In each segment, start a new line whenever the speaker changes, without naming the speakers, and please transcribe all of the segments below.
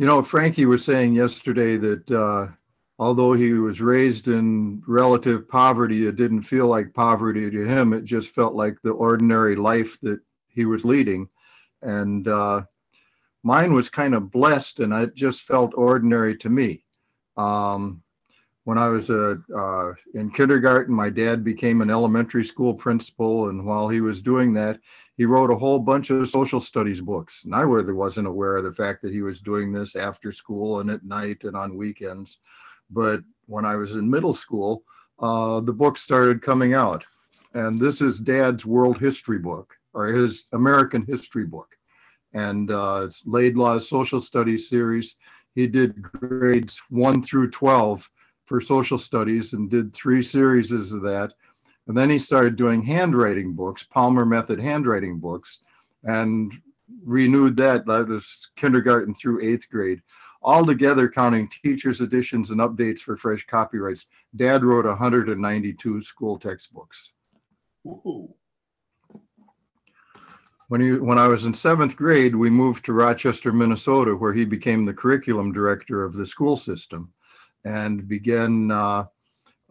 You know, Frankie was saying yesterday that uh, although he was raised in relative poverty, it didn't feel like poverty to him. It just felt like the ordinary life that he was leading. And uh, mine was kind of blessed and it just felt ordinary to me. Um, when I was uh, uh, in kindergarten, my dad became an elementary school principal. And while he was doing that, he wrote a whole bunch of social studies books. And I really wasn't aware of the fact that he was doing this after school and at night and on weekends. But when I was in middle school, uh, the book started coming out. And this is Dad's world history book or his American history book. And uh, it's Laidlaw's social studies series. He did grades one through 12 for social studies and did three series of that. And then he started doing handwriting books, Palmer Method handwriting books, and renewed that. That was kindergarten through eighth grade. Altogether, counting teachers' editions and updates for fresh copyrights, Dad wrote 192 school textbooks.
Ooh.
When he, when I was in seventh grade, we moved to Rochester, Minnesota, where he became the curriculum director of the school system, and begin uh,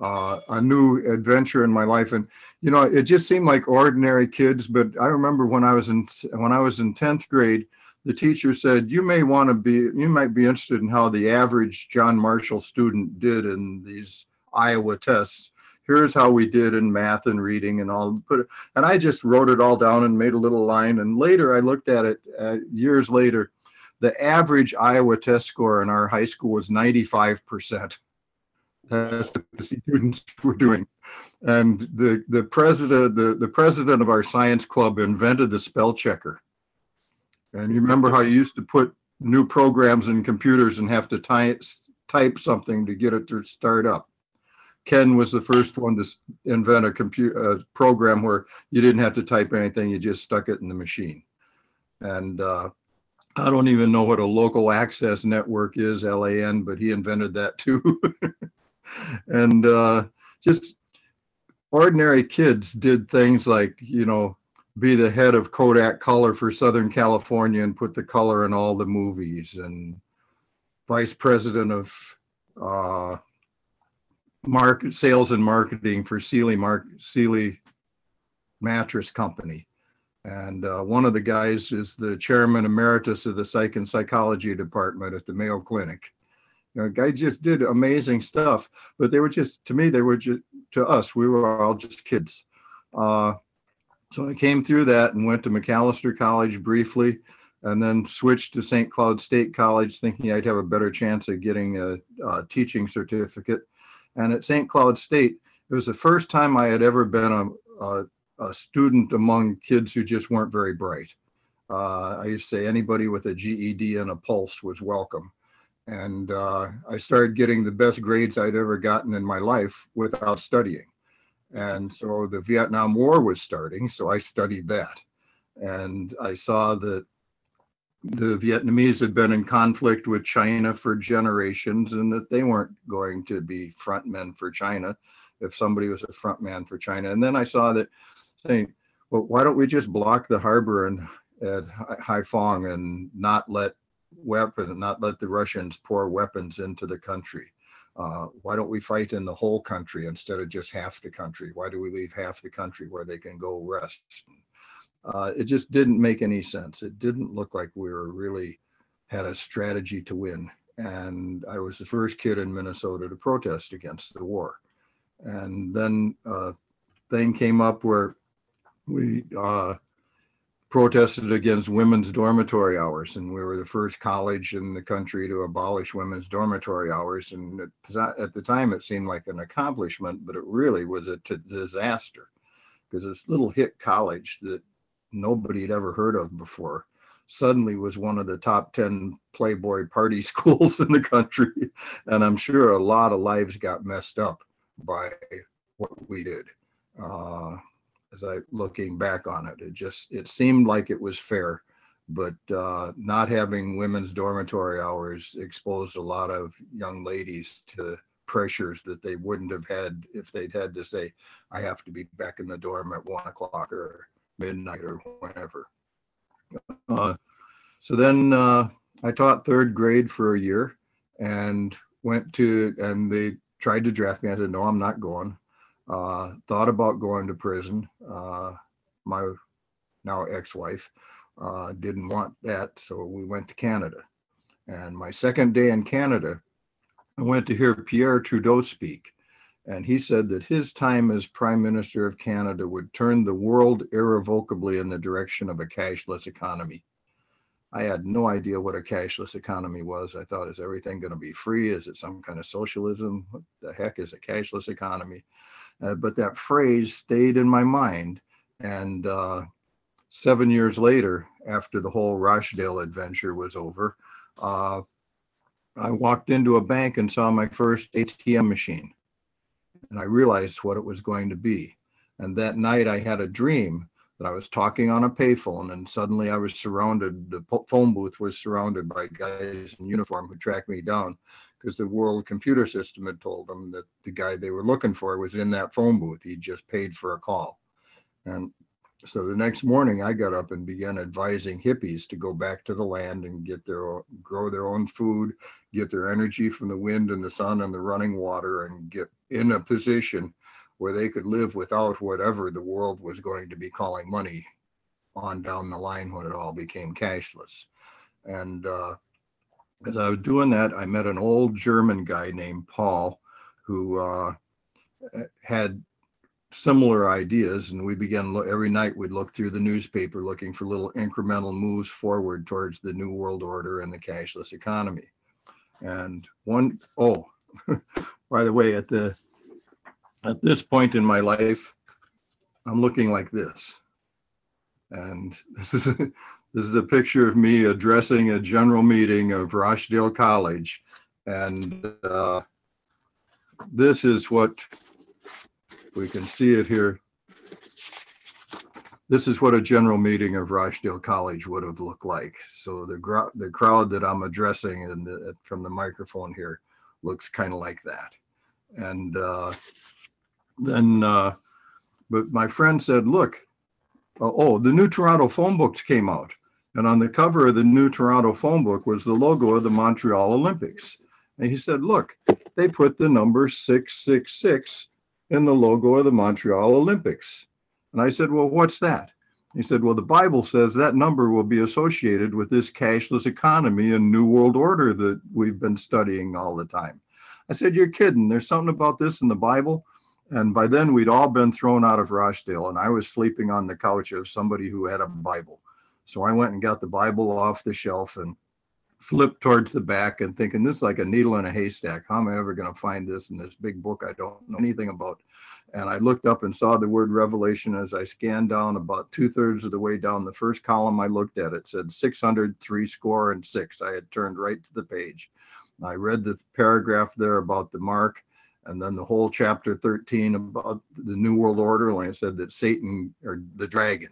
uh, a new adventure in my life. And you know, it just seemed like ordinary kids. But I remember when I was in when I was in tenth grade, the teacher said, "You may want to be, you might be interested in how the average John Marshall student did in these Iowa tests." here's how we did in math and reading and all put it, and i just wrote it all down and made a little line and later i looked at it uh, years later the average iowa test score in our high school was 95% that's what the students were doing. And the the president the, the president of our science club invented the spell checker. And you remember how you used to put new programs in computers and have to type type something to get it to start up. Ken was the first one to invent a computer program where you didn't have to type anything; you just stuck it in the machine. And uh, I don't even know what a local access network is, LAN, but he invented that too. and uh, just ordinary kids did things like, you know, be the head of Kodak Color for Southern California and put the color in all the movies, and vice president of uh, market sales and marketing for Sealy Sealy Mattress Company. And uh, one of the guys is the chairman emeritus of the psych and psychology department at the Mayo Clinic. You know, guy just did amazing stuff, but they were just to me, they were just to us, we were all just kids. Uh, so I came through that and went to Macalester College briefly, and then switched to St. Cloud State College, thinking I'd have a better chance of getting a, a teaching certificate and at St. Cloud State, it was the first time I had ever been a, a, a student among kids who just weren't very bright. Uh, I used to say anybody with a GED and a pulse was welcome. And uh, I started getting the best grades I'd ever gotten in my life without studying. And so the Vietnam War was starting, so I studied that. And I saw that the Vietnamese had been in conflict with China for generations and that they weren't going to be front men for China if somebody was a front man for China. And then I saw that saying, well, why don't we just block the harbor and at Haiphong and not let weapons, not let the Russians pour weapons into the country? Uh, why don't we fight in the whole country instead of just half the country? Why do we leave half the country where they can go rest? uh, it just didn't make any sense. It didn't look like we were really had a strategy to win. And I was the first kid in Minnesota to protest against the war. And then a thing came up where we uh, protested against women's dormitory hours, and we were the first college in the country to abolish women's dormitory hours. And at the time, it seemed like an accomplishment, but it really was a t- disaster because this little hick college that nobody had ever heard of before suddenly was one of the top 10 playboy party schools in the country and i'm sure a lot of lives got messed up by what we did uh, as i looking back on it it just it seemed like it was fair but uh, not having women's dormitory hours exposed a lot of young ladies to pressures that they wouldn't have had if they'd had to say i have to be back in the dorm at one o'clock or midnight or whenever. Uh, so then uh, I taught third grade for a year and went to, and they tried to draft me. I said, no, I'm not going. Uh, thought about going to prison. Uh, my now ex-wife uh, didn't want that, so we went to Canada. And my second day in Canada, I went to hear Pierre Trudeau speak. And he said that his time as Prime Minister of Canada would turn the world irrevocably in the direction of a cashless economy. I had no idea what a cashless economy was. I thought, is everything going to be free? Is it some kind of socialism? What the heck is a cashless economy? Uh, but that phrase stayed in my mind. And uh, seven years later, after the whole Rochdale adventure was over, uh, I walked into a bank and saw my first ATM machine. And I realized what it was going to be. And that night I had a dream that I was talking on a payphone and suddenly I was surrounded, the phone booth was surrounded by guys in uniform who tracked me down because the World Computer System had told them that the guy they were looking for was in that phone booth. He just paid for a call. And so the next morning I got up and began advising hippies to go back to the land and get their grow their own food, get their energy from the wind and the sun and the running water and get in a position where they could live without whatever the world was going to be calling money on down the line when it all became cashless. And uh, as I was doing that, I met an old German guy named Paul who uh, had similar ideas. And we began every night we'd look through the newspaper looking for little incremental moves forward towards the new world order and the cashless economy. And one, oh, by the way, at the at this point in my life, I'm looking like this. And this is this is a picture of me addressing a general meeting of Rochdale College. And uh, this is what we can see it here. This is what a general meeting of Rochdale College would have looked like. So the the crowd that I'm addressing and the, from the microphone here looks kind of like that. And uh, then, uh, but my friend said, look, uh, oh, the new Toronto phone books came out. And on the cover of the new Toronto phone book was the logo of the Montreal Olympics. And he said, look, they put the number 666 in the logo of the Montreal Olympics. And I said, well, what's that? He said, well, the Bible says that number will be associated with this cashless economy and New World Order that we've been studying all the time. I said, you're kidding. There's something about this in the Bible. And by then, we'd all been thrown out of Rochdale, and I was sleeping on the couch of somebody who had a Bible. So I went and got the Bible off the shelf and flipped towards the back and thinking, this is like a needle in a haystack. How am I ever going to find this in this big book I don't know anything about? And I looked up and saw the word revelation as I scanned down about two thirds of the way down the first column I looked at. It said 603 score and six. I had turned right to the page. I read the paragraph there about the mark and then the whole chapter 13 about the New World Order, like I said, that Satan or the dragon,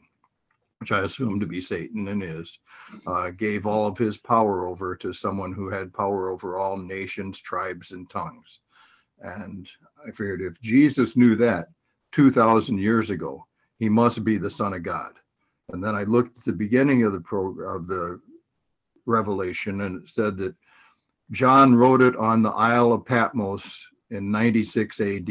which I assume to be Satan and is, uh, gave all of his power over to someone who had power over all nations, tribes, and tongues. And I figured if Jesus knew that 2,000 years ago, he must be the Son of God. And then I looked at the beginning of the pro- of the Revelation, and it said that John wrote it on the Isle of Patmos in 96 AD.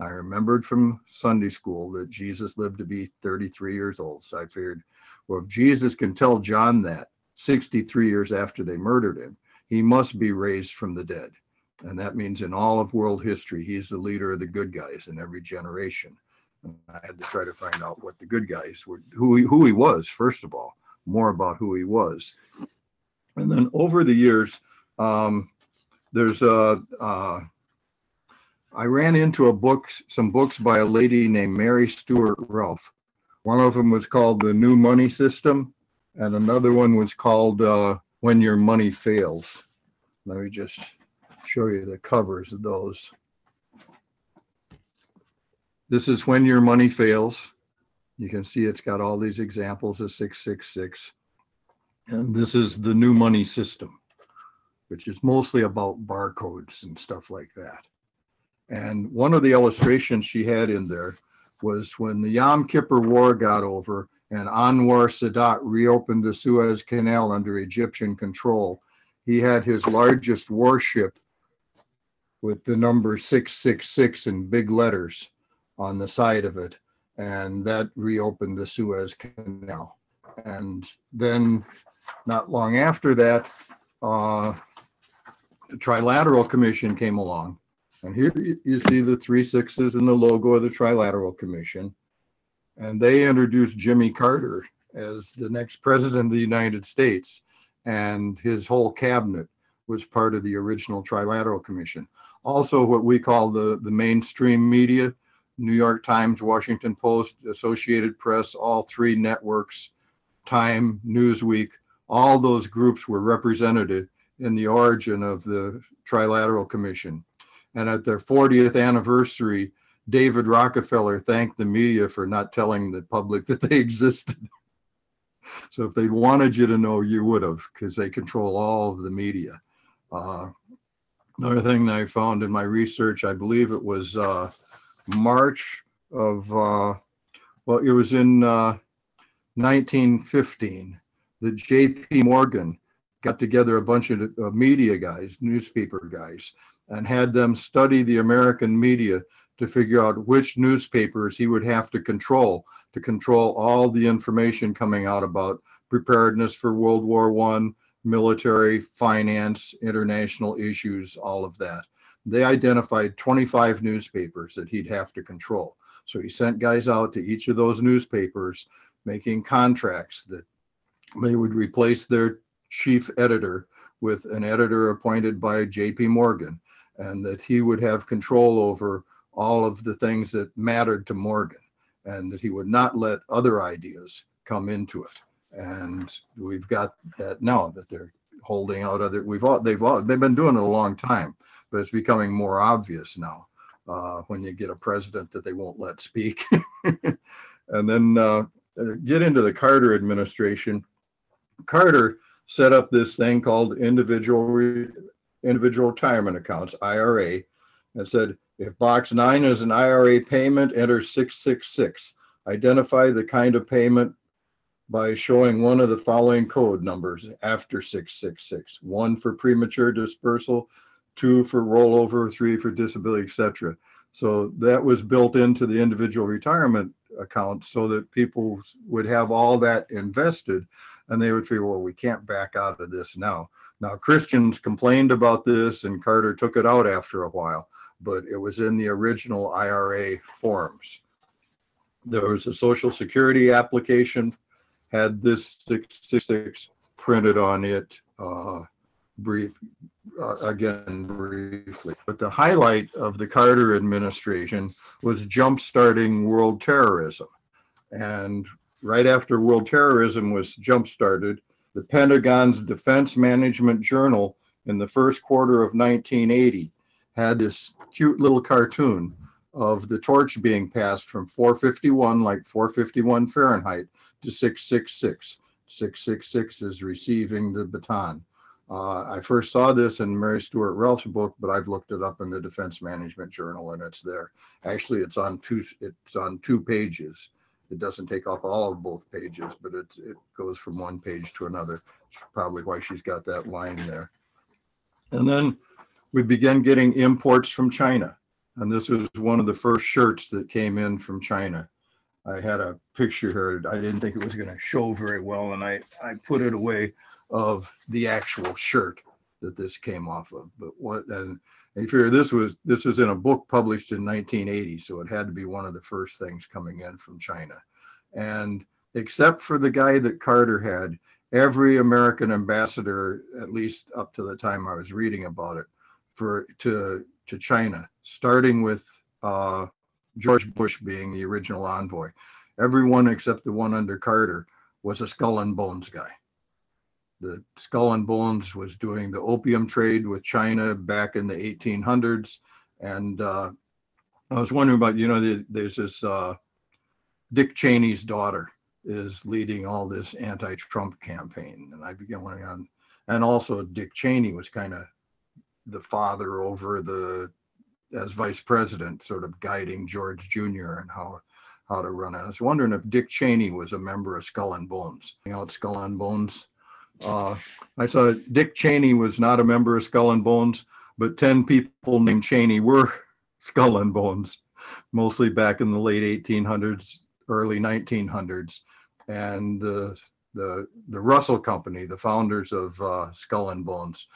I remembered from Sunday school that Jesus lived to be 33 years old. So I figured, well, if Jesus can tell John that 63 years after they murdered him, he must be raised from the dead. And that means in all of world history, he's the leader of the good guys in every generation. And I had to try to find out what the good guys were, who he, who he was, first of all, more about who he was. And then over the years, um, there's a, uh, I ran into a book, some books by a lady named Mary Stewart Relfe. One of them was called The New Money System, and another one was called uh, When Your Money Fails. Let me just show you the covers of those. This is When Your Money Fails. You can see it's got all these examples of 666. And this is the New Money System, which is mostly about barcodes and stuff like that. And one of the illustrations she had in there was when the Yom Kippur War got over and Anwar Sadat reopened the Suez Canal under Egyptian control he had his largest warship with the number 666 in big letters on the side of it. And that reopened the Suez Canal. And then, not long after that, uh, the Trilateral Commission came along. And here you see the three sixes and the logo of the Trilateral Commission. And they introduced Jimmy Carter as the next president of the United States. And his whole cabinet was part of the original Trilateral Commission. Also, what we call the, the mainstream media, New York Times, Washington Post, Associated Press, all three networks, Time, Newsweek, all those groups were represented in the origin of the Trilateral Commission. And at their 40th anniversary, David Rockefeller thanked the media for not telling the public that they existed. so if they wanted you to know, you would have, because they control all of the media. Uh, another thing that I found in my research, I believe it was uh, March of, uh, well, it was in uh, 1915 that J.P. Morgan got together a bunch of uh, media guys, newspaper guys, and had them study the American media to figure out which newspapers he would have to control to control all the information coming out about preparedness for World War One, military, finance, international issues, all of that. They identified 25 newspapers that he'd have to control. So he sent guys out to each of those newspapers, making contracts that they would replace their chief editor with an editor appointed by JP Morgan, and that he would have control over all of the things that mattered to Morgan, and that he would not let other ideas come into it. And we've got that now that they're holding out other, we've all, they've all, they've been doing it a long time, but it's becoming more obvious now uh, when you get a president that they won't let speak. and then uh, get into the Carter administration. Carter set up this thing called individual individual retirement accounts IRA and said if box 9 is an IRA payment enter 666 identify the kind of payment by showing one of the following code numbers after 666 one for premature dispersal two for rollover three for disability etc so that was built into the individual retirement account so that people would have all that invested and they would feel, well, we can't back out of this now. Now, Christians complained about this, and Carter took it out after a while, but it was in the original IRA forms. There was a Social Security application, had this 666 printed on it. Uh, brief, uh, again, briefly. But the highlight of the Carter administration was jump-starting world terrorism. And right after world terrorism was jump started, the Pentagon's Defense Management Journal in the first quarter of 1980 had this cute little cartoon of the torch being passed from 451, like 451 Fahrenheit, to 666. 666 is receiving the baton. Uh, I first saw this in Mary Stewart Relfe's book, but I've looked it up in the Defense Management Journal, and it's there. Actually, it's on two. It's on two pages. It doesn't take off all of both pages, but it, it goes from one page to another. It's probably why she's got that line there. And then we began getting imports from China. And this was one of the first shirts that came in from China. I had a picture here. I didn't think it was going to show very well, and I, I put it away of the actual shirt that this came off of. But what and and figure this was this was in a book published in 1980, so it had to be one of the first things coming in from China. And except for the guy that Carter had, every American ambassador, at least up to the time I was reading about it, for to to China, starting with uh, George Bush being the original envoy, everyone except the one under Carter was a skull and bones guy the Skull and Bones was doing the opium trade with China back in the 1800s. And uh, I was wondering about, you know, there's this uh, Dick Cheney's daughter is leading all this anti-Trump campaign. And I began wondering on, and also Dick Cheney was kind of the father over the, as vice president, sort of guiding George Jr. and how how to run it. I was wondering if Dick Cheney was a member of Skull and Bones. You know, Skull and Bones Uh, I saw Dick Cheney was not a member of Skull and Bones, but 10 people named Cheney were Skull and Bones, mostly back in the late 1800s, early 1900s. And the, the, the Russell Company, the founders of uh, Skull and Bones,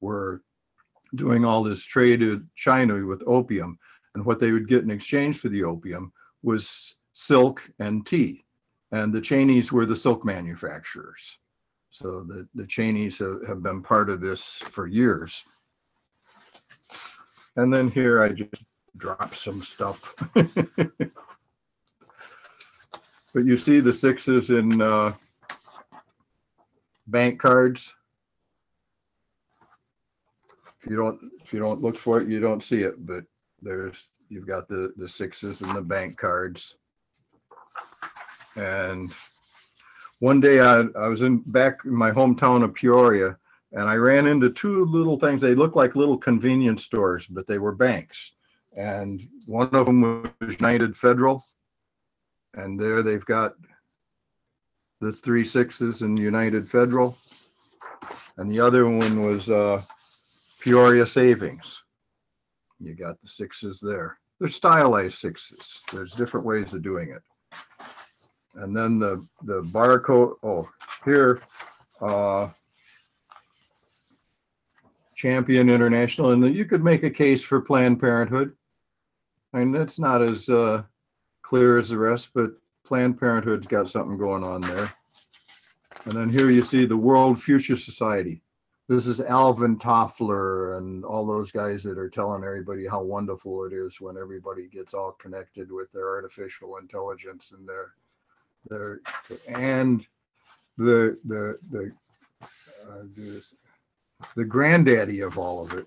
were doing all this trade to China with opium. And what they would get in exchange for the opium was silk and tea. And the Cheneys were the silk manufacturers. So the, the Cheneys have, have been part of this for years. And then here I just drop some stuff. But you see the sixes in uh, bank cards. If you don't, if you don't look for it, you don't see it, but there's, you've got the, the sixes and the bank cards. And one day I, I was in, back in my hometown of Peoria, and I ran into two little things. They looked like little convenience stores, but they were banks. And one of them was United Federal. And there they've got the three sixes in United Federal. And the other one was uh, Peoria Savings. You got the sixes there. They're stylized sixes. There's different ways of doing it. And then the, the barcode, oh, here, uh, Champion International, and you could make a case for Planned Parenthood. I mean, that's not as uh, clear as the rest, but Planned Parenthood's got something going on there. And then here you see the World Future Society. This is Alvin Toffler and all those guys that are telling everybody how wonderful it is when everybody gets all connected with their artificial intelligence and their and the the the uh, this, the granddaddy of all of it,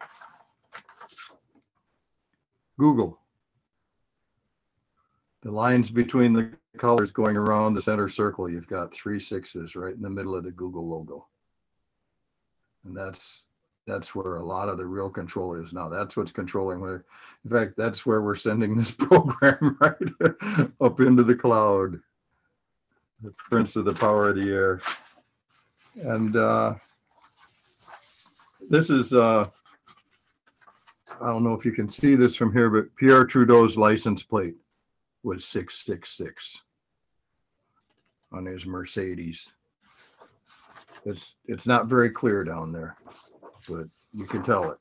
Google. The lines between the colors going around the center circle, you've got three sixes right in the middle of the Google logo. And that's that's where a lot of the real control is now. That's what's controlling where in fact that's where we're sending this program right up into the cloud. The prince of the power of the air. And uh this is uh I don't know if you can see this from here, but Pierre Trudeau's license plate was 666 on his Mercedes. It's it's not very clear down there, but you can tell it.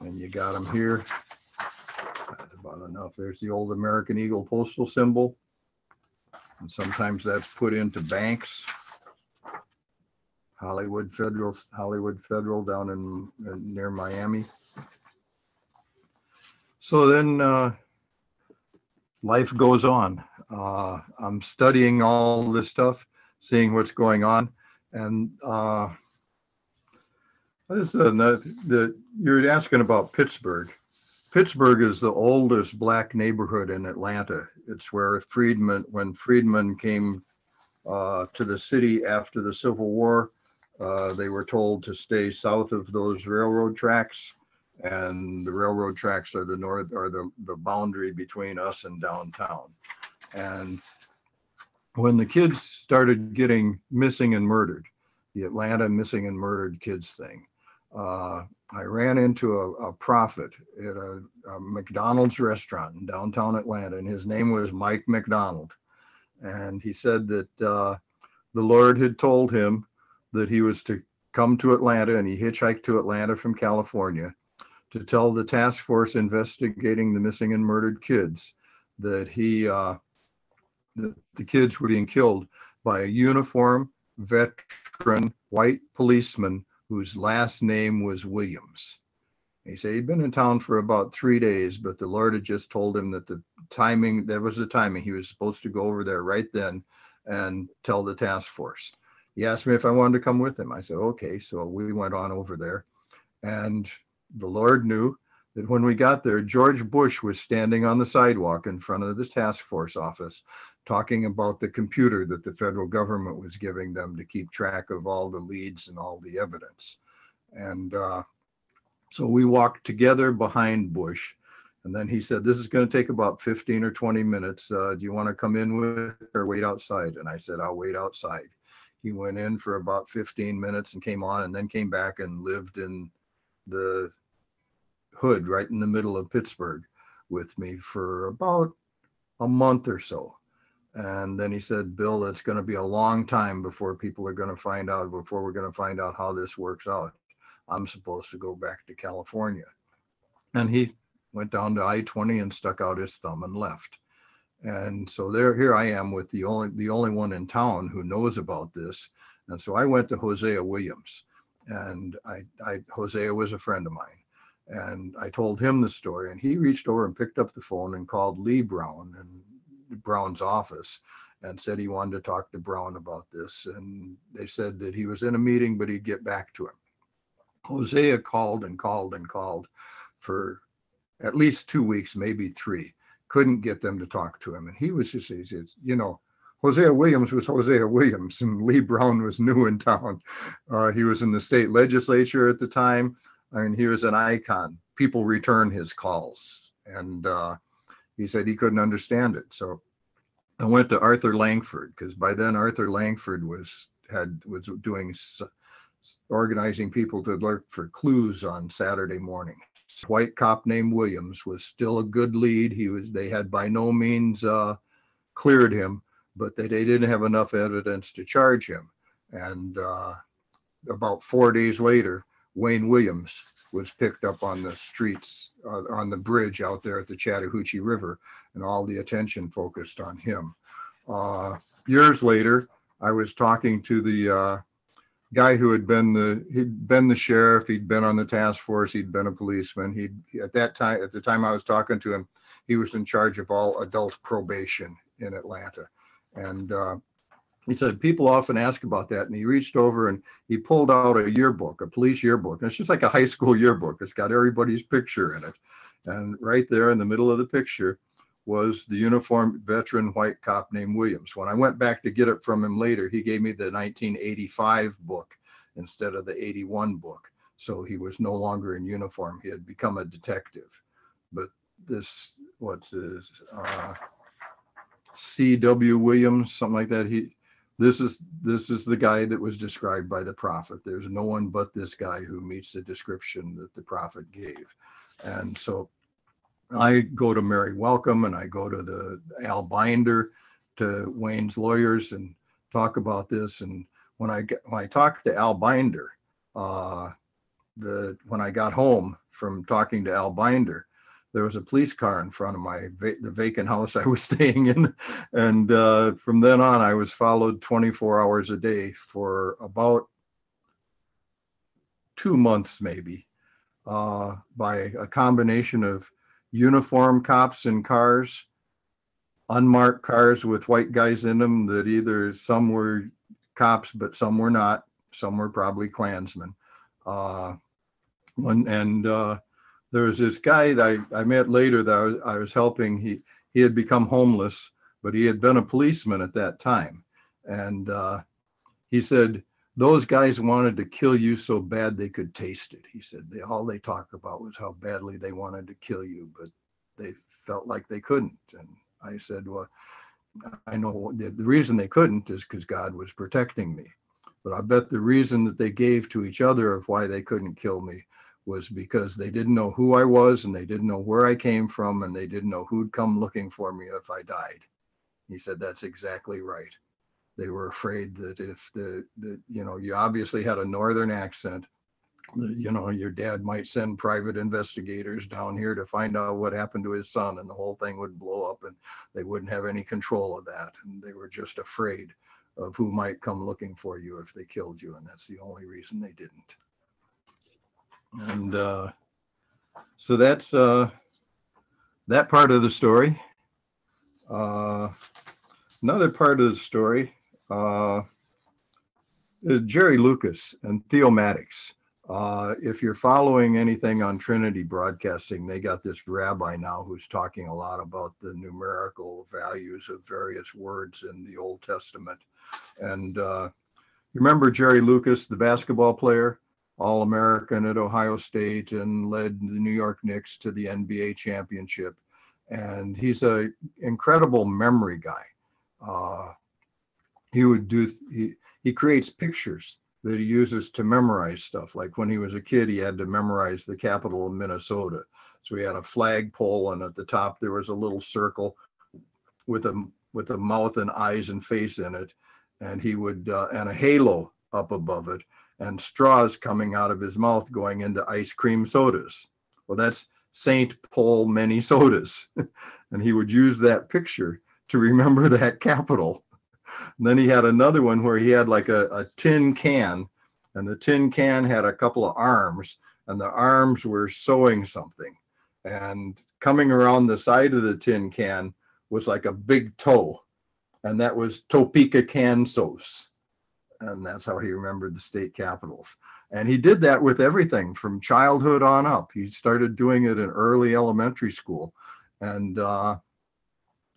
And you got them here. That's about enough. There's the old American Eagle postal symbol. And sometimes that's put into banks. Hollywood Federal, Hollywood Federal down in, in near Miami. So then uh, life goes on. Uh, I'm studying all this stuff, seeing what's going on, and uh, this is another, the you're asking about Pittsburgh. Pittsburgh is the oldest black neighborhood in Atlanta. It's where Freedmen, when Freedmen came uh, to the city after the Civil War, uh, they were told to stay south of those railroad tracks and the railroad tracks are the north, are the, the boundary between us and downtown. And when the kids started getting missing and murdered, the Atlanta missing and murdered kids thing, uh, I ran into a, a prophet at a, a, McDonald's restaurant in downtown Atlanta, and his name was Mike McDonald. And he said that uh, the Lord had told him that he was to come to Atlanta, and he hitchhiked to Atlanta from California to tell the task force investigating the missing and murdered kids that he uh, that the kids were being killed by a uniform veteran white policeman whose last name was Williams. He said he'd been in town for about three days, but the Lord had just told him that the timing, that was the timing. He was supposed to go over there right then and tell the task force. He asked me if I wanted to come with him. I said, okay. So we went on over there. And the Lord knew that when we got there, George Bush was standing on the sidewalk in front of the task force office talking about the computer that the federal government was giving them to keep track of all the leads and all the evidence. And uh, so we walked together behind Bush. And then he said, This is going to take about 15 or 20 minutes. Uh, do you want to come in with or wait outside? And I said, I'll wait outside. he went in for about 15 minutes and came on and then came back and lived in the hood right in the middle of Pittsburgh with me for about a month or so. And then he said, Bill, it's going to be a long time before people are going to find out, before we're going to find out how this works out. I'm supposed to go back to California. And he went down to I-20 and stuck out his thumb and left. And so there, here I am with the only the only one in town who knows about this. And so I went to Hosea Williams, and I, I Hosea was a friend of mine, and I told him the story, and he reached over and picked up the phone and called Lee Brown and Brown's office, and said he wanted to talk to Brown about this. And they said that he was in a meeting, but he'd get back to him. Hosea called and called and called for at least two weeks, maybe three couldn't get them to talk to him. And he was just, he's, you know, Hosea Williams was Hosea Williams, and Lee Brown was new in town. Uh, he was in the state legislature at the time, I mean, he was an icon. People return his calls, and uh, he said he couldn't understand it. So I went to Arthur Langford because by then Arthur Langford was had was doing organizing people to look for clues on Saturday morning white cop named Williams was still a good lead. He was they had by no means uh, cleared him, but they, they didn't have enough evidence to charge him. And uh, about four days later, Wayne Williams was picked up on the streets uh, on the bridge out there at the Chattahoochee River, and all the attention focused on him. Uh, years later, I was talking to the uh, guy who had been the he'd been the sheriff he'd been on the task force he'd been a policeman he at that time at the time i was talking to him he was in charge of all adult probation in atlanta and uh, he said people often ask about that and he reached over and he pulled out a yearbook a police yearbook and it's just like a high school yearbook it's got everybody's picture in it and right there in the middle of the picture was the uniformed veteran white cop named Williams. When I went back to get it from him later, he gave me the 1985 book instead of the 81 book. So he was no longer in uniform. He had become a detective. But this, what's his, uh, C.W. Williams, something like that. He, this is this is the guy that was described by the prophet. There's no one but this guy who meets the description that the prophet gave. And so I go to Mary Welcome and I go to the Al Binder to Wayne's lawyers and talk about this. And when I get, when I talked to Al Binder, uh, the when I got home from talking to Al Binder, there was a police car in front of my va- the vacant house I was staying in, and uh, from then on I was followed 24 hours a day for about two months maybe uh, by a combination of uniform cops in cars, unmarked cars with white guys in them that either some were cops, but some were not. Some were probably Klansmen. Uh, when, and uh, there was this guy that I, I met later that I was, I was helping. He, he had become homeless, but he had been a policeman at that time. And uh, he said, those guys wanted to kill you so bad they could taste it. He said they all they talked about was how badly they wanted to kill you, but they felt like they couldn't. And I said, well, I know the, the reason they couldn't is because God was protecting me. But I bet the reason that they gave to each other of why they couldn't kill me was because they didn't know who I was and they didn't know where I came from and they didn't know who'd come looking for me if I died. He said, that's exactly right. They were afraid that if the, the you know you obviously had a northern accent you know your dad might send private investigators down here to find out what happened to his son and the whole thing would blow up and they wouldn't have any control of that. And they were just afraid of who might come looking for you if they killed you. And that's the only reason they didn't and uh, so that's uh, that part of the story uh, another part of the story uh, uh, Jerry Lucas and Theomatics. Uh, if you're following anything on Trinity Broadcasting, they got this rabbi now who's talking a lot about the numerical values of various words in the Old Testament. And uh, remember Jerry Lucas, the basketball player, All American at Ohio State, and led the New York Knicks to the NBA championship. And he's an incredible memory guy. Uh, he would do he he creates pictures that he uses to memorize stuff. Like when he was a kid, he had to memorize the capital of Minnesota. So he had a flagpole, and at the top there was a little circle with a with a mouth and eyes and face in it, and he would uh, and a halo up above it, and straws coming out of his mouth going into ice cream sodas. Well, that's Saint Paul many sodas, and he would use that picture to remember that capital. And then he had another one where he had like a, a tin can, and the tin can had a couple of arms, and the arms were sewing something. And coming around the side of the tin can was like a big toe, and that was Topeka, Kansas. And that's how he remembered the state capitals. And he did that with everything from childhood on up. He started doing it in early elementary school. And uh,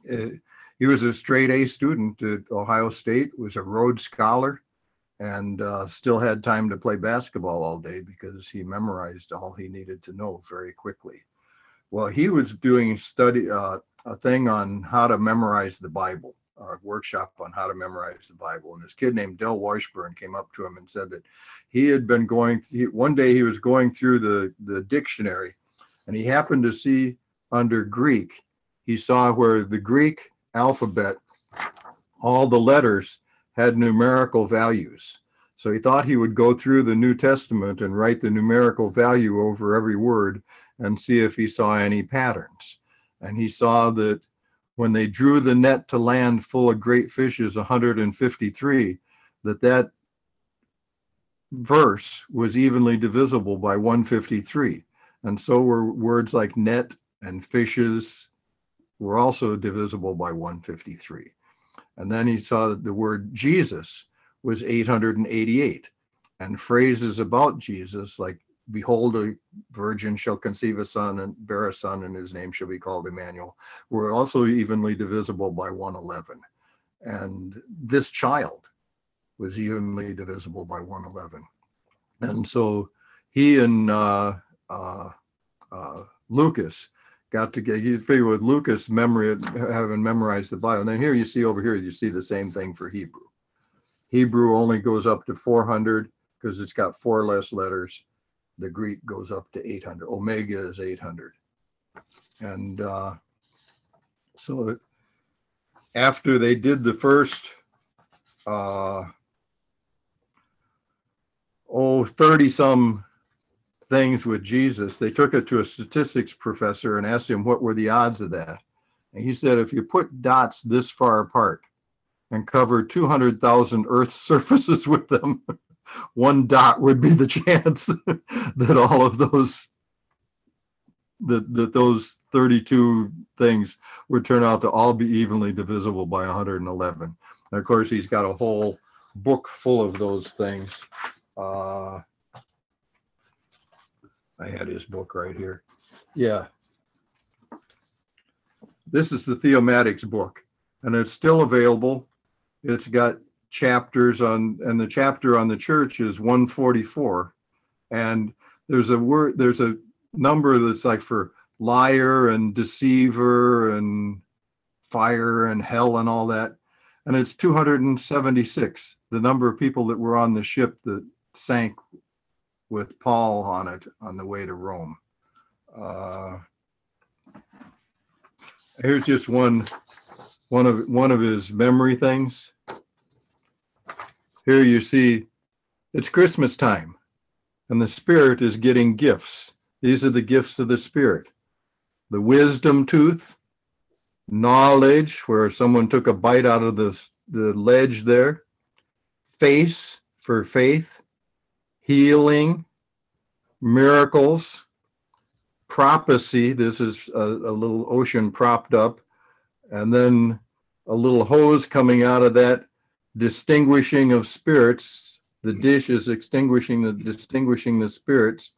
it, he was a straight A student at Ohio State, was a Rhodes Scholar, and uh, still had time to play basketball all day because he memorized all he needed to know very quickly. Well, he was doing study uh, a thing on how to memorize the Bible, a workshop on how to memorize the Bible. And this kid named Del Washburn came up to him and said that he had been going. One day he was going through the the dictionary, and he happened to see under Greek, he saw where the Greek alphabet, all the letters had numerical values. So he thought he would go through the New Testament and write the numerical value over every word and see if he saw any patterns. And he saw that when they drew the net to land full of great fishes, 153, that that verse was evenly divisible by 153. And so were words like net and fishes were also divisible by 153. And then he saw that the word Jesus was 888. And phrases about Jesus like behold, a virgin shall conceive a son and bear a son, and his name shall be called Emmanuel, were also evenly divisible by 111. And this child was evenly divisible by 111. And so he and uh, uh, uh, Lucas got to get, you figure with Lucas memory, having memorized the Bible. And then here you see over here, you see the same thing for Hebrew. Hebrew only goes up to 400 because it's got four less letters the Greek goes up to 800. Omega is 800. And uh, so after they did the first, uh, oh, 30 some things with Jesus, they took it to a statistics professor and asked him what were the odds of that. And he said, if you put dots this far apart and cover 200,000 Earth surfaces with them, one dot would be the chance that all of those that that those 32 things would turn out to all be evenly divisible by 111 and of course he's got a whole book full of those things. Uh i had his book right here. Yeah. This is the theomatics book and it's still available. It's got chapters on, and the chapter on the church is 144. And there's a word, there's a number that's like for liar and deceiver and fire and hell and all that. And it's 276, the number of people that were on the ship that sank with Paul on it on the way to Rome. Uh, here's just one one of one of his memory things. Here you see it's Christmas time and the Spirit is getting gifts. These are the gifts of the Spirit the wisdom tooth, knowledge, where someone took a bite out of the, the ledge there, face for faith, healing, miracles, prophecy. This is a, a little ocean propped up, and then a little hose coming out of that distinguishing of spirits. The dish is extinguishing the distinguishing the spirits.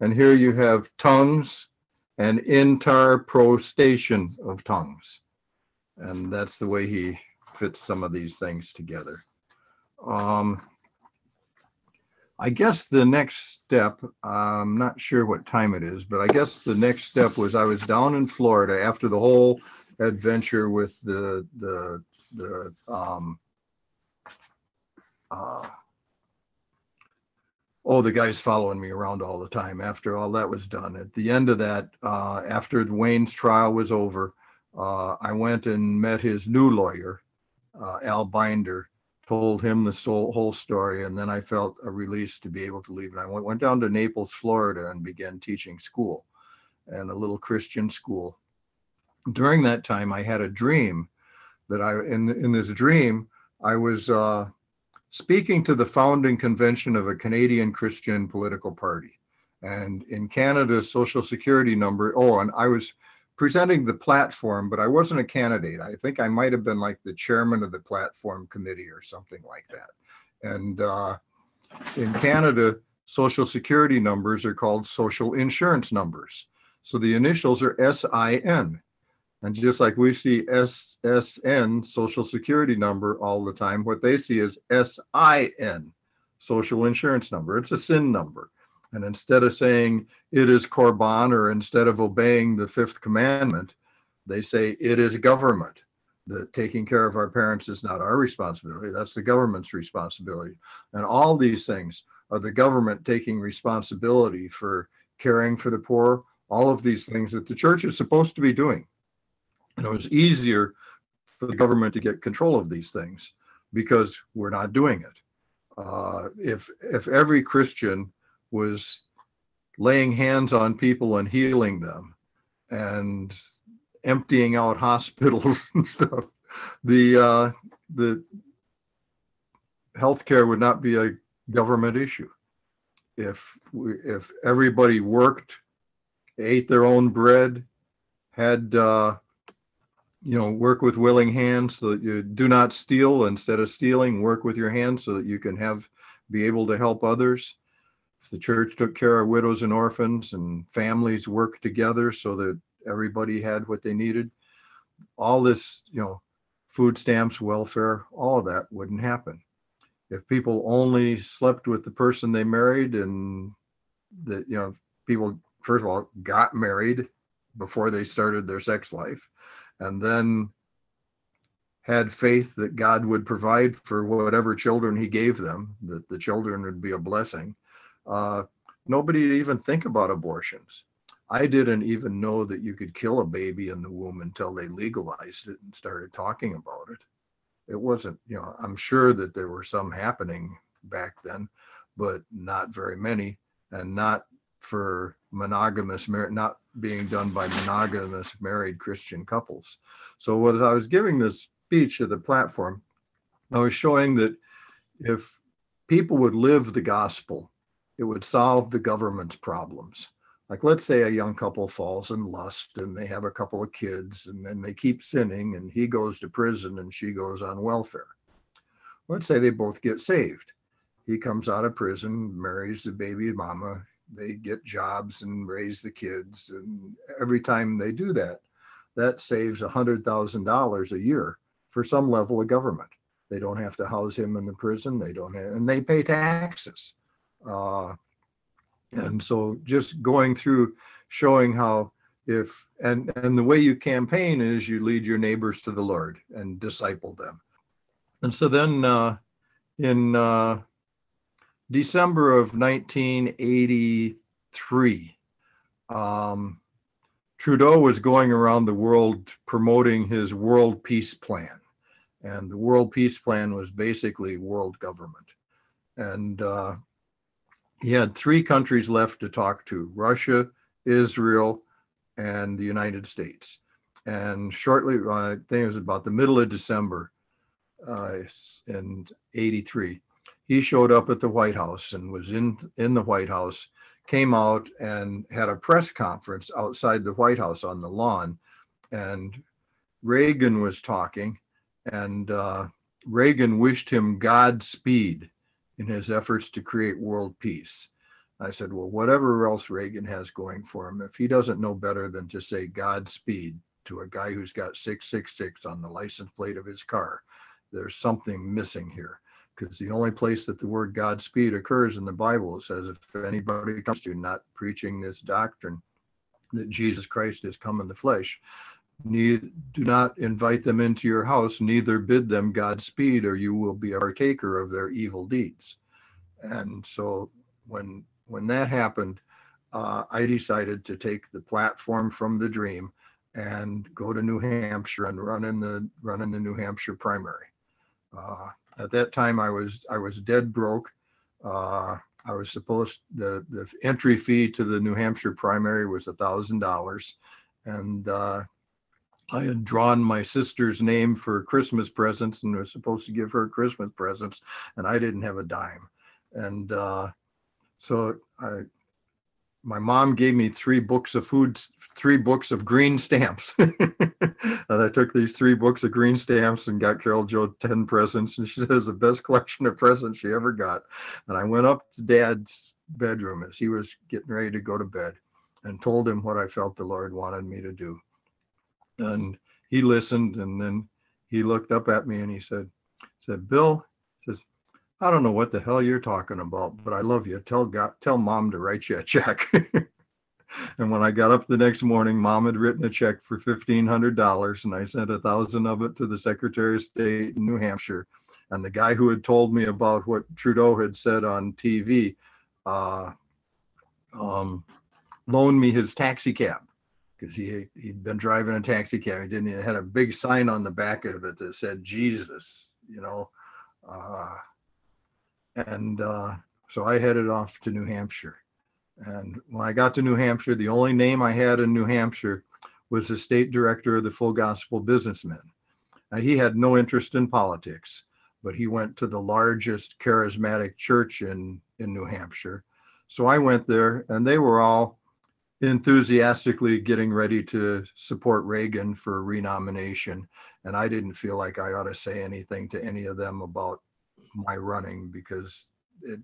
And here you have tongues and interprostation of tongues. And that's the way he fits some of these things together. Um, I guess the next step, I'm not sure what time it is, but I guess the next step was I was down in Florida after the whole adventure with the the the um, uh, oh, the guy's following me around all the time. After all that was done, at the end of that, uh, after Wayne's trial was over, uh, I went and met his new lawyer, uh, Al Binder, told him the whole, whole story, and then I felt a release to be able to leave. And I went, went down to Naples, Florida, and began teaching school and a little Christian school. During that time, I had a dream that I, in, in this dream, I was uh, speaking to the founding convention of a Canadian Christian political party. And in Canada's social security number, oh, and I was presenting the platform, but I wasn't a candidate. I think I might have been like the chairman of the platform committee or something like that. And uh, in Canada, social security numbers are called social insurance numbers. So the initials are SIN. And just like we see SSN, social security number, all the time, what they see is SIN, social insurance number. It's a SIN number. And instead of saying it is Korban or instead of obeying the fifth commandment, they say it is government. That taking care of our parents is not our responsibility, that's the government's responsibility. And all these things are the government taking responsibility for caring for the poor, all of these things that the church is supposed to be doing. And it was easier for the government to get control of these things because we're not doing it. Uh, if if every Christian was laying hands on people and healing them and emptying out hospitals and stuff, the uh, the healthcare would not be a government issue. If we, if everybody worked, ate their own bread, had uh, you know, work with willing hands so that you do not steal instead of stealing, work with your hands so that you can have be able to help others. If the church took care of widows and orphans and families worked together so that everybody had what they needed, all this, you know, food stamps, welfare, all of that wouldn't happen. If people only slept with the person they married and that, you know, people, first of all, got married before they started their sex life and then had faith that God would provide for whatever children he gave them, that the children would be a blessing. Uh, nobody even think about abortions. I didn't even know that you could kill a baby in the womb until they legalized it and started talking about it. It wasn't, you know, I'm sure that there were some happening back then, but not very many, and not for monogamous marriage, not being done by monogamous married Christian couples. So, what I was giving this speech at the platform, I was showing that if people would live the gospel, it would solve the government's problems. Like, let's say a young couple falls in lust and they have a couple of kids and then they keep sinning and he goes to prison and she goes on welfare. Let's say they both get saved. He comes out of prison, marries the baby mama, they get jobs and raise the kids and every time they do that that saves a hundred thousand dollars a year for some level of government. They don't have to house him in the prison they don't have and they pay taxes. Uh, and so just going through showing how if and and the way you campaign is you lead your neighbors to the lord and disciple them. And so then uh, in uh, December of 1983, um, Trudeau was going around the world promoting his World Peace Plan. And the World Peace Plan was basically world government. And uh, he had three countries left to talk to Russia, Israel, and the United States. And shortly, I think it was about the middle of December uh, in 83, he showed up at the White House and was in in the White House, came out and had a press conference outside the White House on the lawn, and Reagan was talking, and uh, Reagan wished him Godspeed in his efforts to create world peace. I said, well, whatever else Reagan has going for him, if he doesn't know better than to say Godspeed to a guy who's got 666 on the license plate of his car, there's something missing here because the only place that the word Godspeed occurs in the Bible it says if anybody comes to you not preaching this doctrine that Jesus Christ has come in the flesh, neither, do not invite them into your house, neither bid them Godspeed, or you will be a partaker of their evil deeds. And so when when that happened, uh, I decided to take the platform from the dream and go to New Hampshire and run in the run in the New Hampshire primary. Uh, at that time, I was I was dead broke. Uh, I was supposed the the entry fee to the New Hampshire primary was a thousand dollars, and uh, I had drawn my sister's name for Christmas presents and was supposed to give her Christmas presents, and I didn't have a dime. And uh, so I, my mom gave me three books of food, three books of green stamps. and I took these three books of green stamps and got Carol Joe 10 presents. And she says the best collection of presents she ever got. And I went up to dad's bedroom as he was getting ready to go to bed and told him what I felt the Lord wanted me to do. And he listened and then he looked up at me and he said, said, Bill, says, I don't know what the hell you're talking about, but I love you. Tell God, tell mom to write you a check. and when I got up the next morning, mom had written a check for fifteen hundred dollars, and I sent a thousand of it to the Secretary of State in New Hampshire. And the guy who had told me about what Trudeau had said on TV, uh, um, loaned me his taxi cab because he he'd been driving a taxi cab. He didn't. It had a big sign on the back of it that said Jesus. You know. Uh, and uh, so I headed off to New Hampshire. And when I got to New Hampshire, the only name I had in New Hampshire was the state director of the Full Gospel Businessmen. Now, he had no interest in politics, but he went to the largest charismatic church in, in New Hampshire. So I went there, and they were all enthusiastically getting ready to support Reagan for renomination. And I didn't feel like I ought to say anything to any of them about my running because it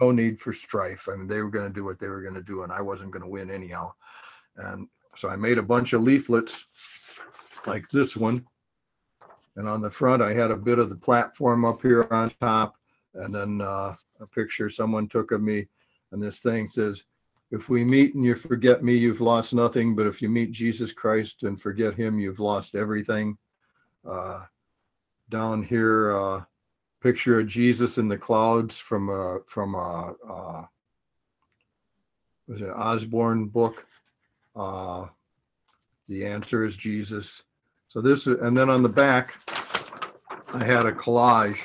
no need for strife. I mean, they were going to do what they were going to do, and I wasn't going to win anyhow. And so I made a bunch of leaflets like this one. And on the front, I had a bit of the platform up here on top, and then uh, a picture someone took of me. And this thing says, If we meet and you forget me, you've lost nothing. But if you meet Jesus Christ and forget him, you've lost everything. Uh, down here, uh, picture of Jesus in the clouds from a from a uh, was it Osborne book. Uh, the answer is Jesus. So this and then on the back, I had a collage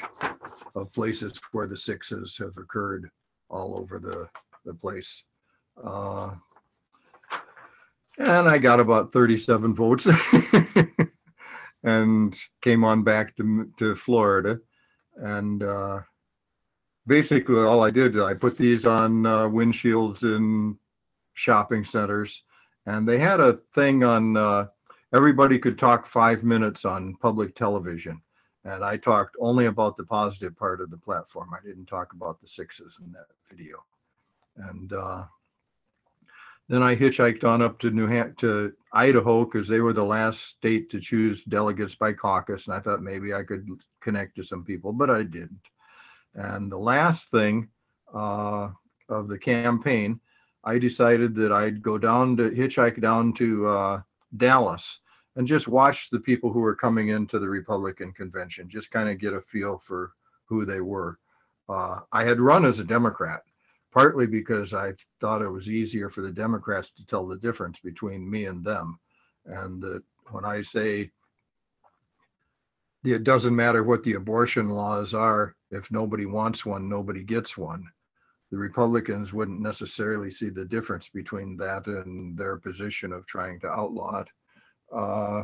of places where the sixes have occurred all over the the place. Uh, and I got about 37 votes and came on back to, to Florida and uh, basically all I did, I put these on uh, windshields in shopping centers, and they had a thing on uh, everybody could talk five minutes on public television, and I talked only about the positive part of the platform. I didn't talk about the sixes in that video, and uh, then I hitchhiked on up to New Ham- to Idaho because they were the last state to choose delegates by caucus, and I thought maybe I could connect to some people, but I didn't. And the last thing uh, of the campaign, I decided that I'd go down to hitchhike down to uh, Dallas and just watch the people who were coming into the Republican convention, just kind of get a feel for who they were. Uh, I had run as a Democrat partly because I thought it was easier for the Democrats to tell the difference between me and them. And that when I say it doesn't matter what the abortion laws are, if nobody wants one, nobody gets one. The Republicans wouldn't necessarily see the difference between that and their position of trying to outlaw it. Uh,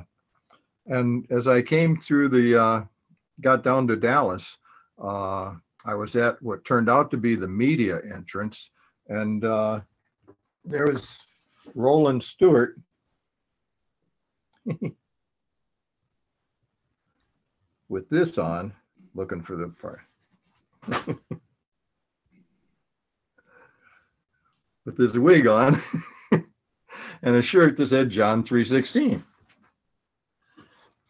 and as I came through the, uh, got down to Dallas, uh, I was at what turned out to be the media entrance, and uh, there was Rollen Stewart. with this on, looking for the part. with this wig on and a shirt that said John 316.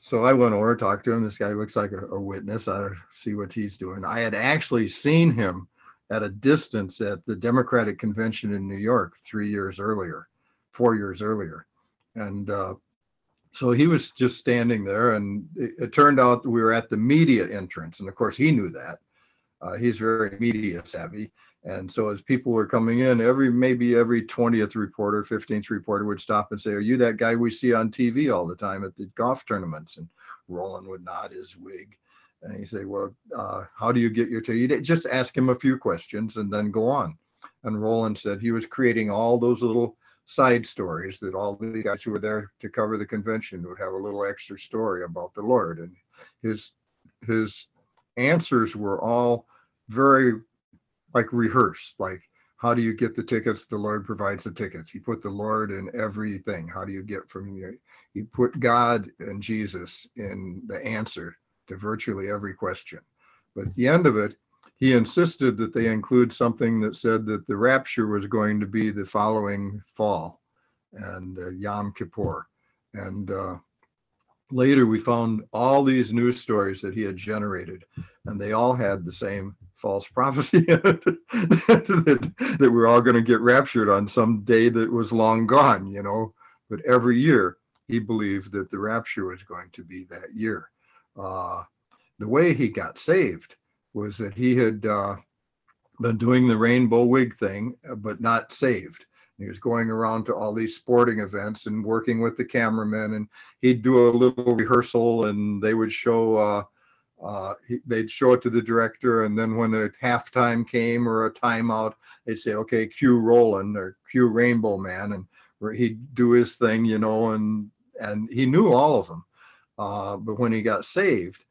So I went over, talked to him. This guy looks like a, a witness. I see what he's doing. I had actually seen him at a distance at the Democratic convention in New York three years earlier, four years earlier. And uh, so he was just standing there, and it, it, turned out we were at the media entrance, and of course he knew that. Uh, he's very media savvy, and so as people were coming in, every maybe every 20th reporter, 15th reporter would stop and say, "Are you that guy we see on TV all the time at the golf tournaments?" And Rollen would nod his wig, and he'd say, "Well, uh, how do you get your t-? Just ask him a few questions and then go on." And Rollen said he was creating all those little side stories that all the guys who were there to cover the convention would have a little extra story about the Lord. And his his answers were all very like rehearse, like how do you get the tickets? The Lord provides the tickets. He put the Lord in everything. How do you get from you? He put God and Jesus in the answer to virtually every question. But at the end of it, he insisted that they include something that said that the rapture was going to be the following fall and uh, Yom Kippur. And uh, later we found all these news stories that he had generated, and they all had the same false prophecy that, that we're all going to get raptured on some day that was long gone, you know. But every year he believed that the rapture was going to be that year. Uh, the way he got saved was that he had uh, been doing the rainbow wig thing, uh, but not saved. He was going around to all these sporting events and working with the cameramen, and he'd do a little rehearsal, and they would show. Uh, he, they'd show it to the director, and then when a halftime came or a timeout, they'd say, "Okay, cue Rollen or cue Rainbow Man," and he'd do his thing, you know, and and he knew all of them. Uh, but when he got saved,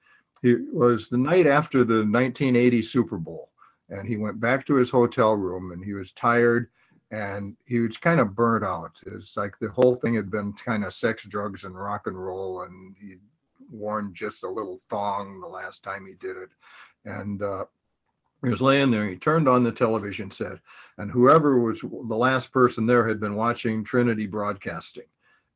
it was the night after the 1980 Super Bowl, and he went back to his hotel room, and he was tired, and he was kind of burnt out. It's like the whole thing had been kind of sex, drugs, and rock and roll, and he'd worn just a little thong the last time he did it, and uh, he was laying there. He turned on the television set, and whoever was the last person there had been watching Trinity Broadcasting,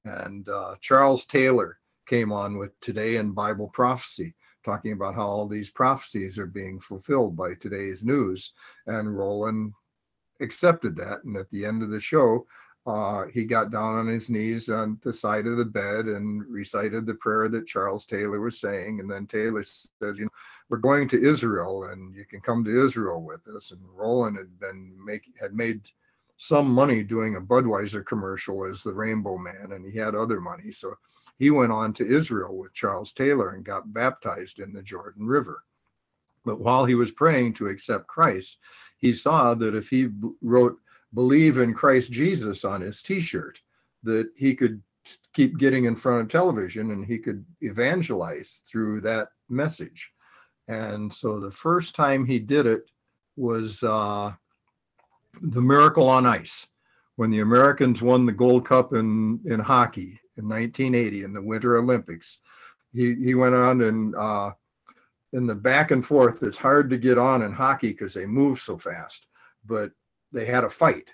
and uh, Charles Taylor came on with Today in Bible Prophecy talking about how all these prophecies are being fulfilled by today's news. And Rollen accepted that. And at the end of the show, uh, he got down on his knees on the side of the bed and recited the prayer that Charles Taylor was saying. And then Taylor says, "You know, we're going to Israel, and you can come to Israel with us." And Rollen had been make had made some money doing a Budweiser commercial as the Rainbow Man, and he had other money, so he went on to Israel with Charles Taylor and got baptized in the Jordan River. But while he was praying to accept Christ, he saw that if he wrote believe in Christ Jesus on his t-shirt, that he could keep getting in front of television and he could evangelize through that message. And so the first time he did it was uh, the Miracle on Ice, when the Americans won the Gold Cup in, in hockey in 1980 in the Winter Olympics. He he went on and uh, in the back and forth. It's hard to get on in hockey because they move so fast. But they had a fight,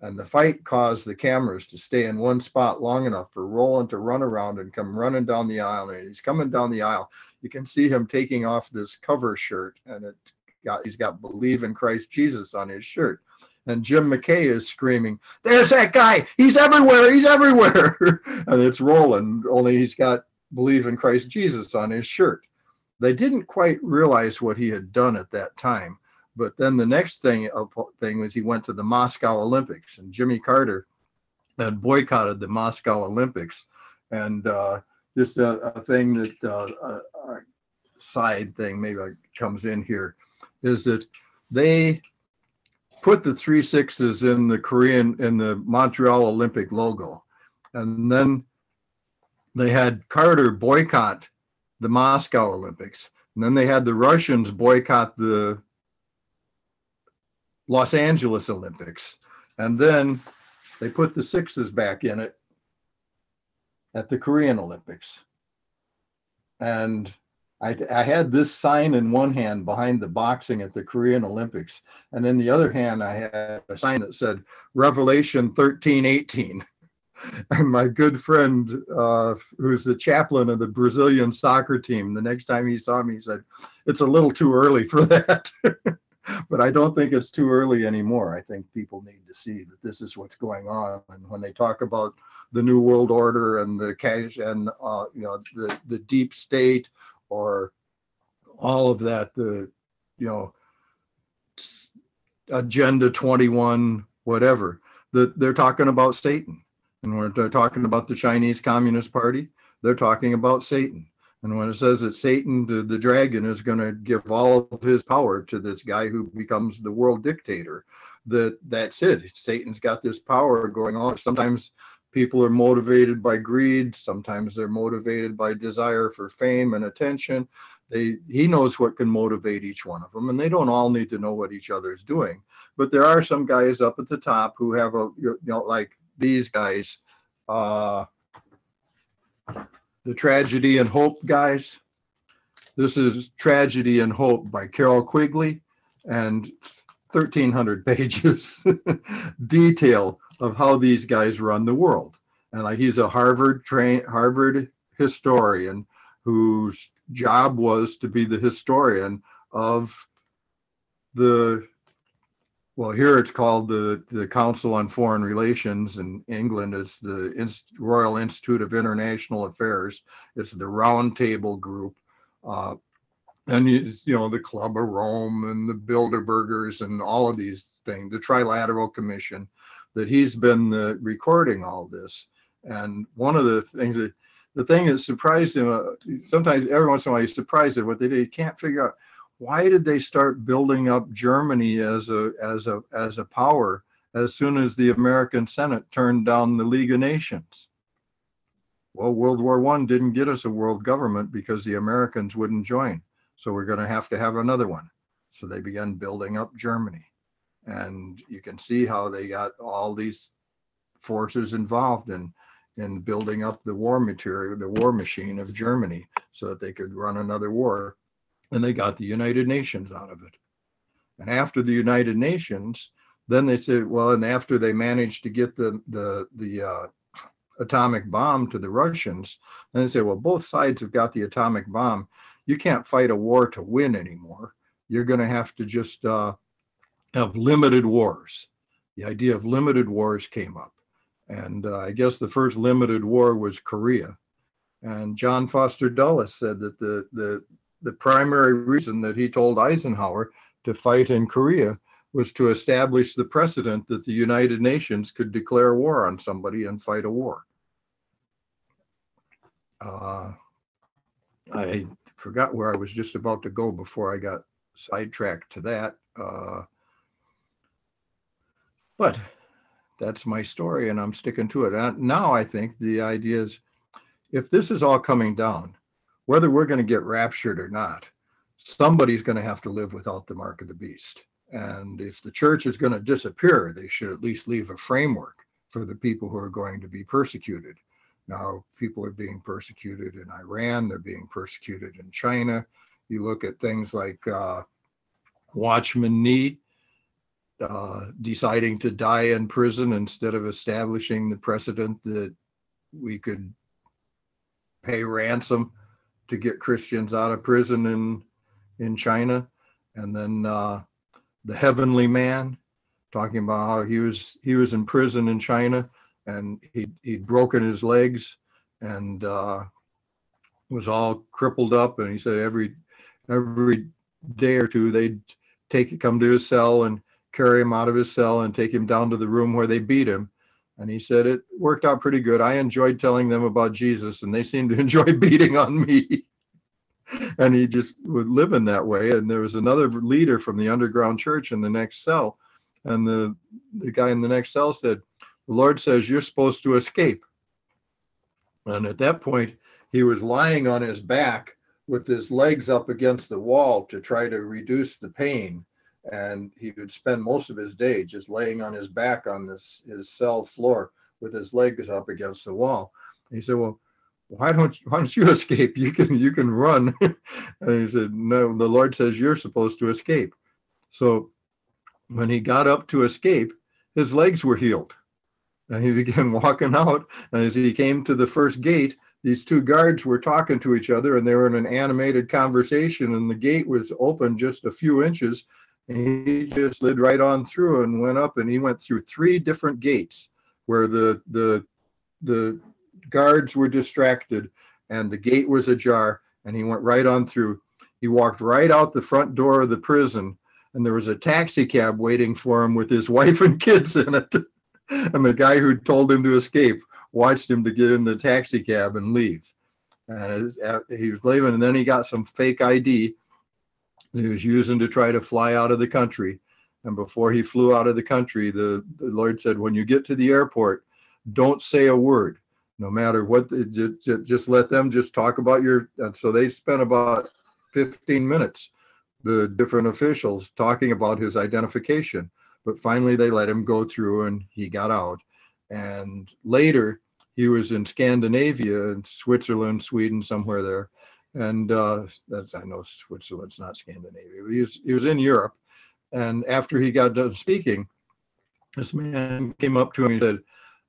and the fight caused the cameras to stay in one spot long enough for Rollen to run around and come running down the aisle. And he's coming down the aisle. You can see him taking off this cover shirt, and it got he's got "Believe in Christ Jesus" on his shirt and Jim McKay is screaming, "There's that guy! He's everywhere! He's everywhere!" and it's Roland, only he's got "Believe in Christ Jesus" on his shirt. They didn't quite realize what he had done at that time, but then the next thing thing was he went to the Moscow Olympics, and Jimmy Carter had boycotted the Moscow Olympics, and uh, just a, a, thing that uh, a, a side thing maybe comes in here is that they put the three sixes in the Korean in the Montreal Olympic logo, and then they had Carter boycott the Moscow Olympics, and then they had the Russians boycott the Los Angeles Olympics, and then they put the sixes back in it at the Korean Olympics, and I, I had this sign in one hand behind the boxing at the Korean Olympics, and in the other hand, I had a sign that said Revelation 13 18. And my good friend, uh, who's the chaplain of the Brazilian soccer team, the next time he saw me, he said, It's a little too early for that. but I don't think it's too early anymore. I think people need to see that this is what's going on. And when they talk about the New World Order and the cash and uh, you know the the deep state or all of that, the you know Agenda 21, whatever, that they're talking about Satan. And when they're talking about the Chinese Communist Party, they're talking about Satan. And when it says that Satan, the, the dragon, is going to give all of his power to this guy who becomes the world dictator, that that's it. Satan's got this power going on. Sometimes people are motivated by greed. Sometimes they're motivated by desire for fame and attention. They he knows what can motivate each one of them, and they don't all need to know what each other is doing. But there are some guys up at the top who have a you know like these guys. Uh, the Tragedy and Hope guys. This is Tragedy and Hope by Carroll Quigley and 1,300 pages detail of how these guys run the world. And like he's a Harvard train Harvard historian whose job was to be the historian of the well, here it's called the, the Council on Foreign Relations. In England, it's the Inst- Royal Institute of International Affairs. It's the Roundtable Group. Uh, and you, you know the Club of Rome and the Bilderbergers and all of these things, the Trilateral Commission, that he's been uh, recording all this. And one of the things that the thing that surprised him, uh, sometimes every once in a while he's surprised at what they did. He can't figure out why did they start building up Germany as a as a as a power as soon as the American Senate turned down the League of Nations? Well, World War One didn't get us a world government because the Americans wouldn't join. So we're going to have to have another one. So they began building up Germany. And you can see how they got all these forces involved in in building up the war material, the war machine of Germany, so that they could run another war and they got the United Nations out of it. And after the United Nations, then they said, well, and after they managed to get the the the uh, atomic bomb to the Russians, then they said, well, both sides have got the atomic bomb. You can't fight a war to win anymore. You're going to have to just uh, have limited wars. The idea of limited wars came up, and uh, I guess the first limited war was Korea. And John Foster Dulles said that the the the primary reason that he told Eisenhower to fight in Korea was to establish the precedent that the United Nations could declare war on somebody and fight a war. Uh, I forgot where I was just about to go before I got sidetracked to that. Uh, but that's my story and I'm sticking to it. And now I think the idea is if this is all coming down, whether we're going to get raptured or not, somebody's going to have to live without the mark of the beast. And if the church is going to disappear, they should at least leave a framework for the people who are going to be persecuted. Now, people are being persecuted in Iran, they're being persecuted in China. You look at things like uh, Watchman Nee uh, deciding to die in prison instead of establishing the precedent that we could pay ransom to get Christians out of prison in in China, and then uh, the Heavenly Man, talking about how he was he was in prison in China and he he'd broken his legs and uh, was all crippled up, and he said every every day or two they'd take come to his cell and carry him out of his cell and take him down to the room where they beat him. And he said it worked out pretty good. I enjoyed telling them about Jesus, and they seemed to enjoy beating on me and he just would live in that way. And there was another leader from the underground church in the next cell, and the the guy in the next cell said, "The Lord says you're supposed to escape." And at that point, he was lying on his back with his legs up against the wall to try to reduce the pain. And he would spend most of his day just laying on his back on this his cell floor with his legs up against the wall. And he said, "Well." why don't why don't you escape? You can you can run. and he said, No, the Lord says you're supposed to escape. So when he got up to escape, his legs were healed. And he began walking out. And as he came to the first gate, these two guards were talking to each other and they were in an animated conversation. And the gate was open just a few inches. And he just slid right on through and went up and he went through three different gates where the the the guards were distracted and the gate was ajar and he went right on through. He walked right out the front door of the prison and there was a taxi cab waiting for him with his wife and kids in it. and the guy who told him to escape watched him to get in the taxi cab and leave. And uh, he was leaving, and then he got some fake ID he was using to try to fly out of the country. And before he flew out of the country, the, the Lord said, When you get to the airport, don't say a word, no matter what, just, just let them just talk about your. And so they spent about 15 minutes, the different officials, talking about his identification. But finally, they let him go through and he got out. And later, he was in Scandinavia, in Switzerland, Sweden, somewhere there. And uh, that's, I know Switzerland's not Scandinavia, he was, he was in Europe. And after he got done speaking, this man came up to him and said,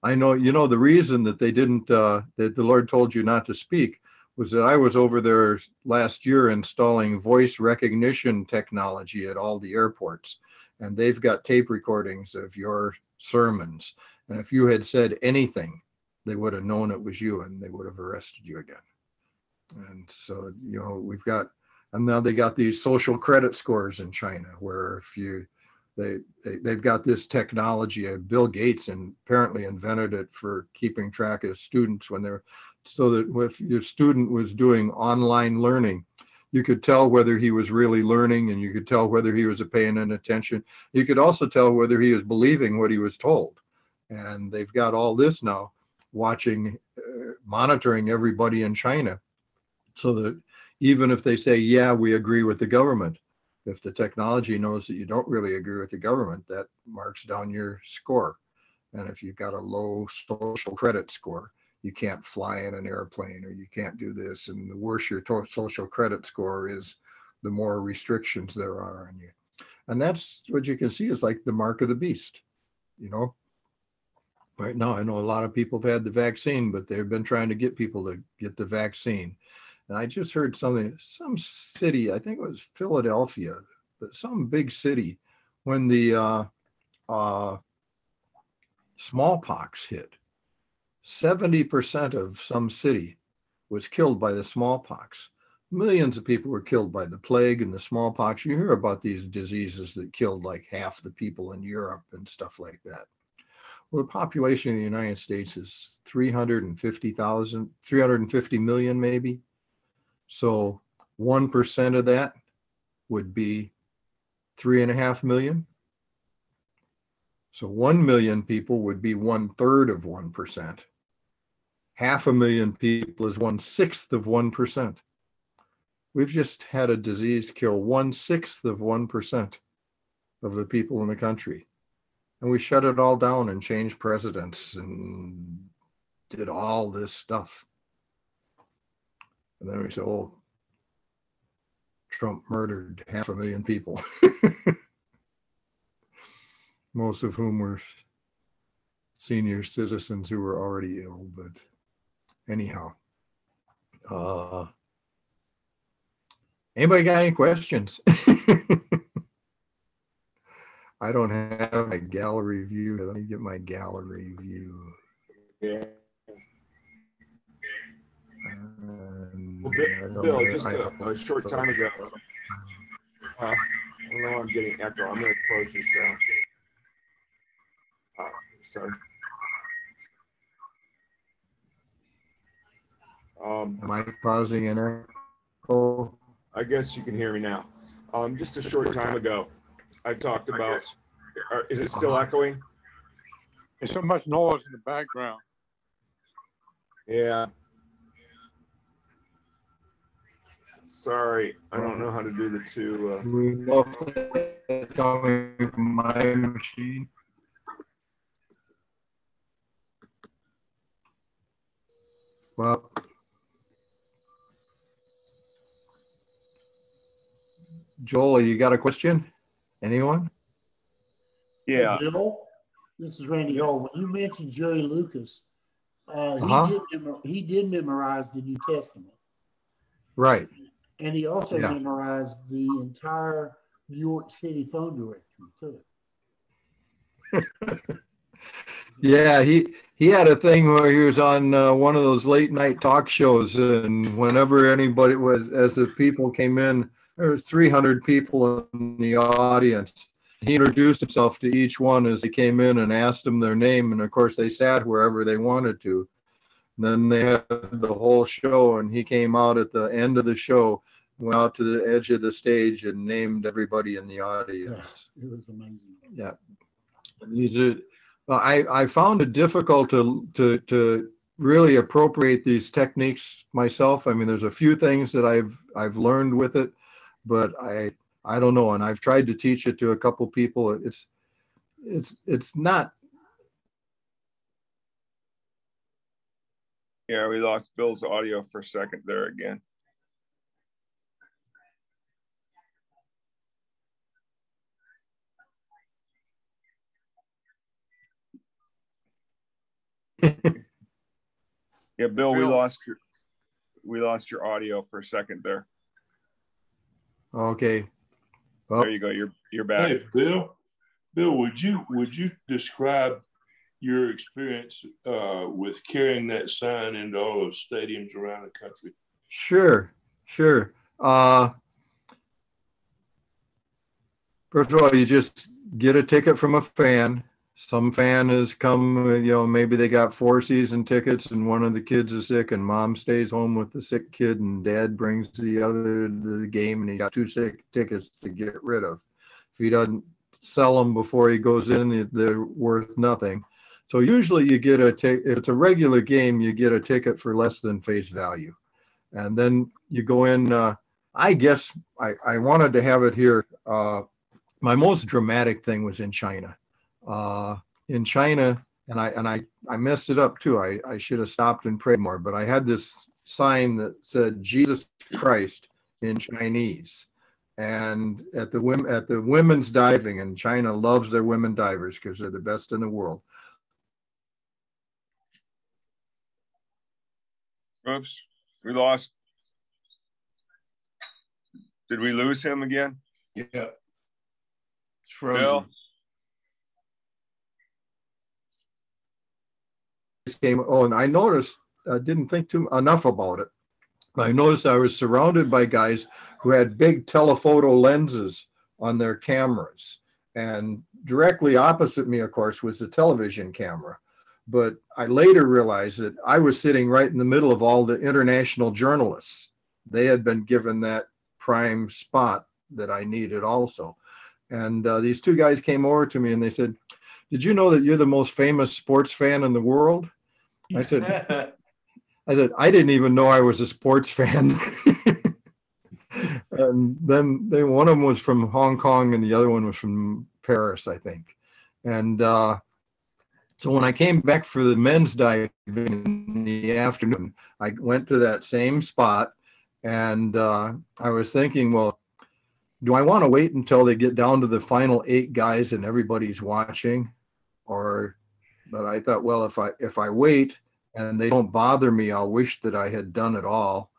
I know, you know, the reason that they didn't, uh, that the Lord told you not to speak was that I was over there last year installing voice recognition technology at all the airports. And they've got tape recordings of your sermons. And if you had said anything they would have known it was you and they would have arrested you again. And so, you know, we've got, and now they got these social credit scores in China where if you, they, they they've got this technology. Bill Gates and apparently invented it for keeping track of students when they're so that if your student was doing online learning, you could tell whether he was really learning and you could tell whether he was paying an attention. You could also tell whether he was believing what he was told. And they've got all this now watching, uh, monitoring everybody in China so that even if they say, yeah, we agree with the government, if the technology knows that you don't really agree with the government, that marks down your score. And if you've got a low social credit score, you can't fly in an airplane or you can't do this. And the worse your to- social credit score is, the more restrictions there are on you. And that's what you can see is like the mark of the beast. You know, right now i know a lot of people have had the vaccine but they've been trying to get people to get the vaccine and i just heard something some city i think it was philadelphia but some big city when the uh, uh, smallpox hit 70% of some city was killed by the smallpox. Millions of people were killed by the plague and the smallpox. You hear about these diseases that killed like half the people in europe and stuff like that. Well, the population of the United States is 350,000, 350 million maybe. So 1% of that would be three and a half million. So 1 million people would be one third of 1%. Half a million people is one sixth of 1%. We've just had a disease kill one sixth of 1% of the people in the country and we shut it all down and changed presidents and did all this stuff. And then we say, oh, Trump murdered half a million people, most of whom were senior citizens who were already ill. But anyhow, uh, anybody got any questions? I don't have my gallery view. Let me get my gallery view.
Yeah. Well, Bill, just a, a, short time ago, uh, I don't know I'm getting echo. I'm going to close this down. Uh, sorry.
Um, Am I causing an echo?
I guess you can hear me now. Um, just a short time ago, I talked about, are- is it still echoing?
There's so much noise in the background.
Yeah. Sorry, I don't know how to do the two, uh,
We know if coming from my machine. Well. Joel, you got a question? Anyone?
yeah,
Bill, this is Randy Hall. When you mentioned Jerry Lucas, uh, he,
Uh-huh.
did he did memorize the New Testament.
Right.
And he also
Yeah.
memorized the entire New York City phone directory too.
Yeah, he he had a thing where he was on uh, one of those late night talk shows, and whenever anybody was, as the people came in, there was 300 people in the audience. He introduced himself to each one as they came in and asked them their name, and of course they sat wherever they wanted to. Then they had the whole show, and he came out at the end of the show, went out to the edge of the stage, and named everybody in the audience.
It was amazing.
Yeah. These are, I, I found it difficult to, to, to really appropriate these techniques myself. I mean, there's a few things that I've, I've learned with it, but I, I don't know. And I've tried to teach it to a couple people. It's, it's, it's not,
Yeah, we lost Bill's audio for a second there again. Yeah, Bill, we lost your, we lost your audio for a second there.
okay. Well,
There you go. You're, you're back.
Hey, Bill, Bill, would you, would you describe your experience uh, with carrying that sign into all those stadiums around the country?
Sure, sure. Uh, first of all, you just get a ticket from a fan. Some fan has come, you know, maybe they got four season tickets and one of the kids is sick and mom stays home with the sick kid and dad brings the other to the game and he got two sick tickets to get rid of. If he doesn't sell them before he goes in, they're worth nothing. So usually you get a if it's a regular game, you get a ticket for less than face value and then you go in. Uh, I guess I, I wanted to have it here. Uh, my most dramatic thing was in China. Uh, in China, and I and I I messed it up too. I I should have stopped and prayed more. But I had this sign that said Jesus Christ in Chinese, and at the women at the women's diving, and China loves their women divers because they're the best in the world.
Oops, we lost. Did we lose him again?
Yeah. It's frozen.
this came oh and i noticed i didn't think too enough about it i noticed i was surrounded by guys who had big telephoto lenses on their cameras and directly opposite me of course was the television camera but i later realized that i was sitting right in the middle of all the international journalists they had been given that prime spot that i needed also and uh, these two guys came over to me and they said did you know that you're the most famous sports fan in the world? I said, I said, I didn't even know I was a sports fan. and then they, one of them was from Hong Kong and the other one was from Paris, I think. And uh, so when I came back for the men's diving in the afternoon, I went to that same spot and uh, I was thinking, well, do I want to wait until they get down to the final eight guys and everybody's watching? Or, but I thought, well, if I if I wait and they don't bother me, I'll wish that I had done it all.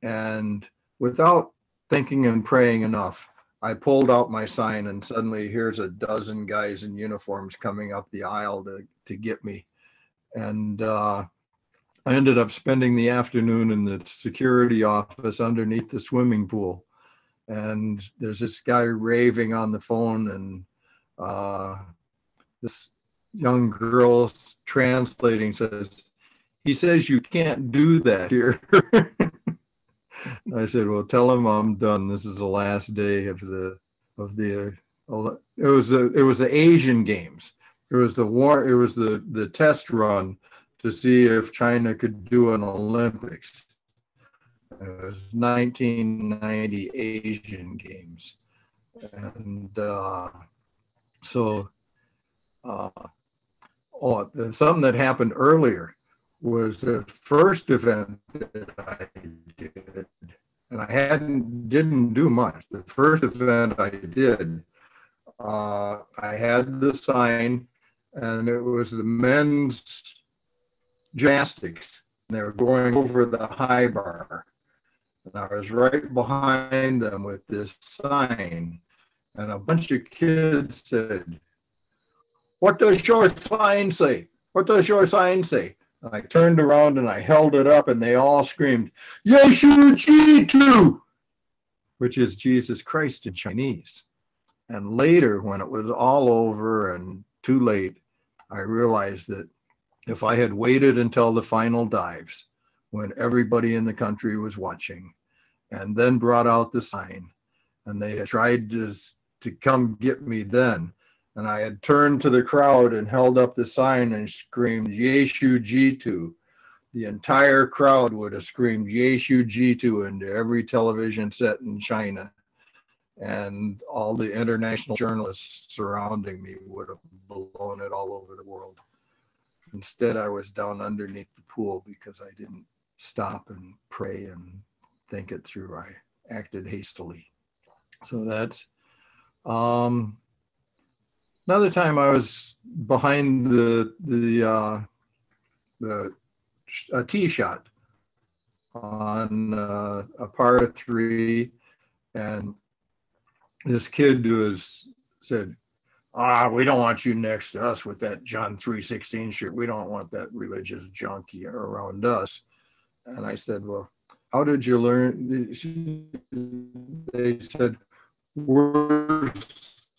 And without thinking and praying enough, I pulled out my sign and suddenly here's a dozen guys in uniforms coming up the aisle to to get me. And uh, I ended up spending the afternoon in the security office underneath the swimming pool and there's this guy raving on the phone and uh, this young girl translating says he says you can't do that here i said well tell him i'm done. This is the last day of the of the it was the it was the asian games. It was the war it was the the test run to see if china could do an olympics. It was 1990 Asian Games, and uh, so uh, oh, something that happened earlier was the first event that I did, and I hadn't didn't do much. The first event I did, uh, I had the sign, and it was the men's gymnastics. They were going over the high bar and I was right behind them with this sign. and a bunch of kids said, What does your sign say? What does your sign say? I turned around and I held it up, and they all screamed, Yeshu Jitu, which is Jesus Christ in Chinese. And later, when it was all over and too late, I realized that if I had waited until the final dives, when everybody in the country was watching, and then brought out the sign, and they had tried to, to come get me then, and I had turned to the crowd and held up the sign and screamed, Yeshu Jitu, the entire crowd would have screamed Yeshu Jitu into every television set in China. And all the international journalists surrounding me would have blown it all over the world. Instead, I was down underneath the pool because I didn't stop and pray and think it through. I acted hastily. So that's um, another time I was behind the the uh, the a tee shot on uh, a par three, and this kid was said, "Ah, we don't want you next to us with that John three sixteen shirt. We don't want that religious junkie around us." And I said, "Well, how did you learn?" They said, "We're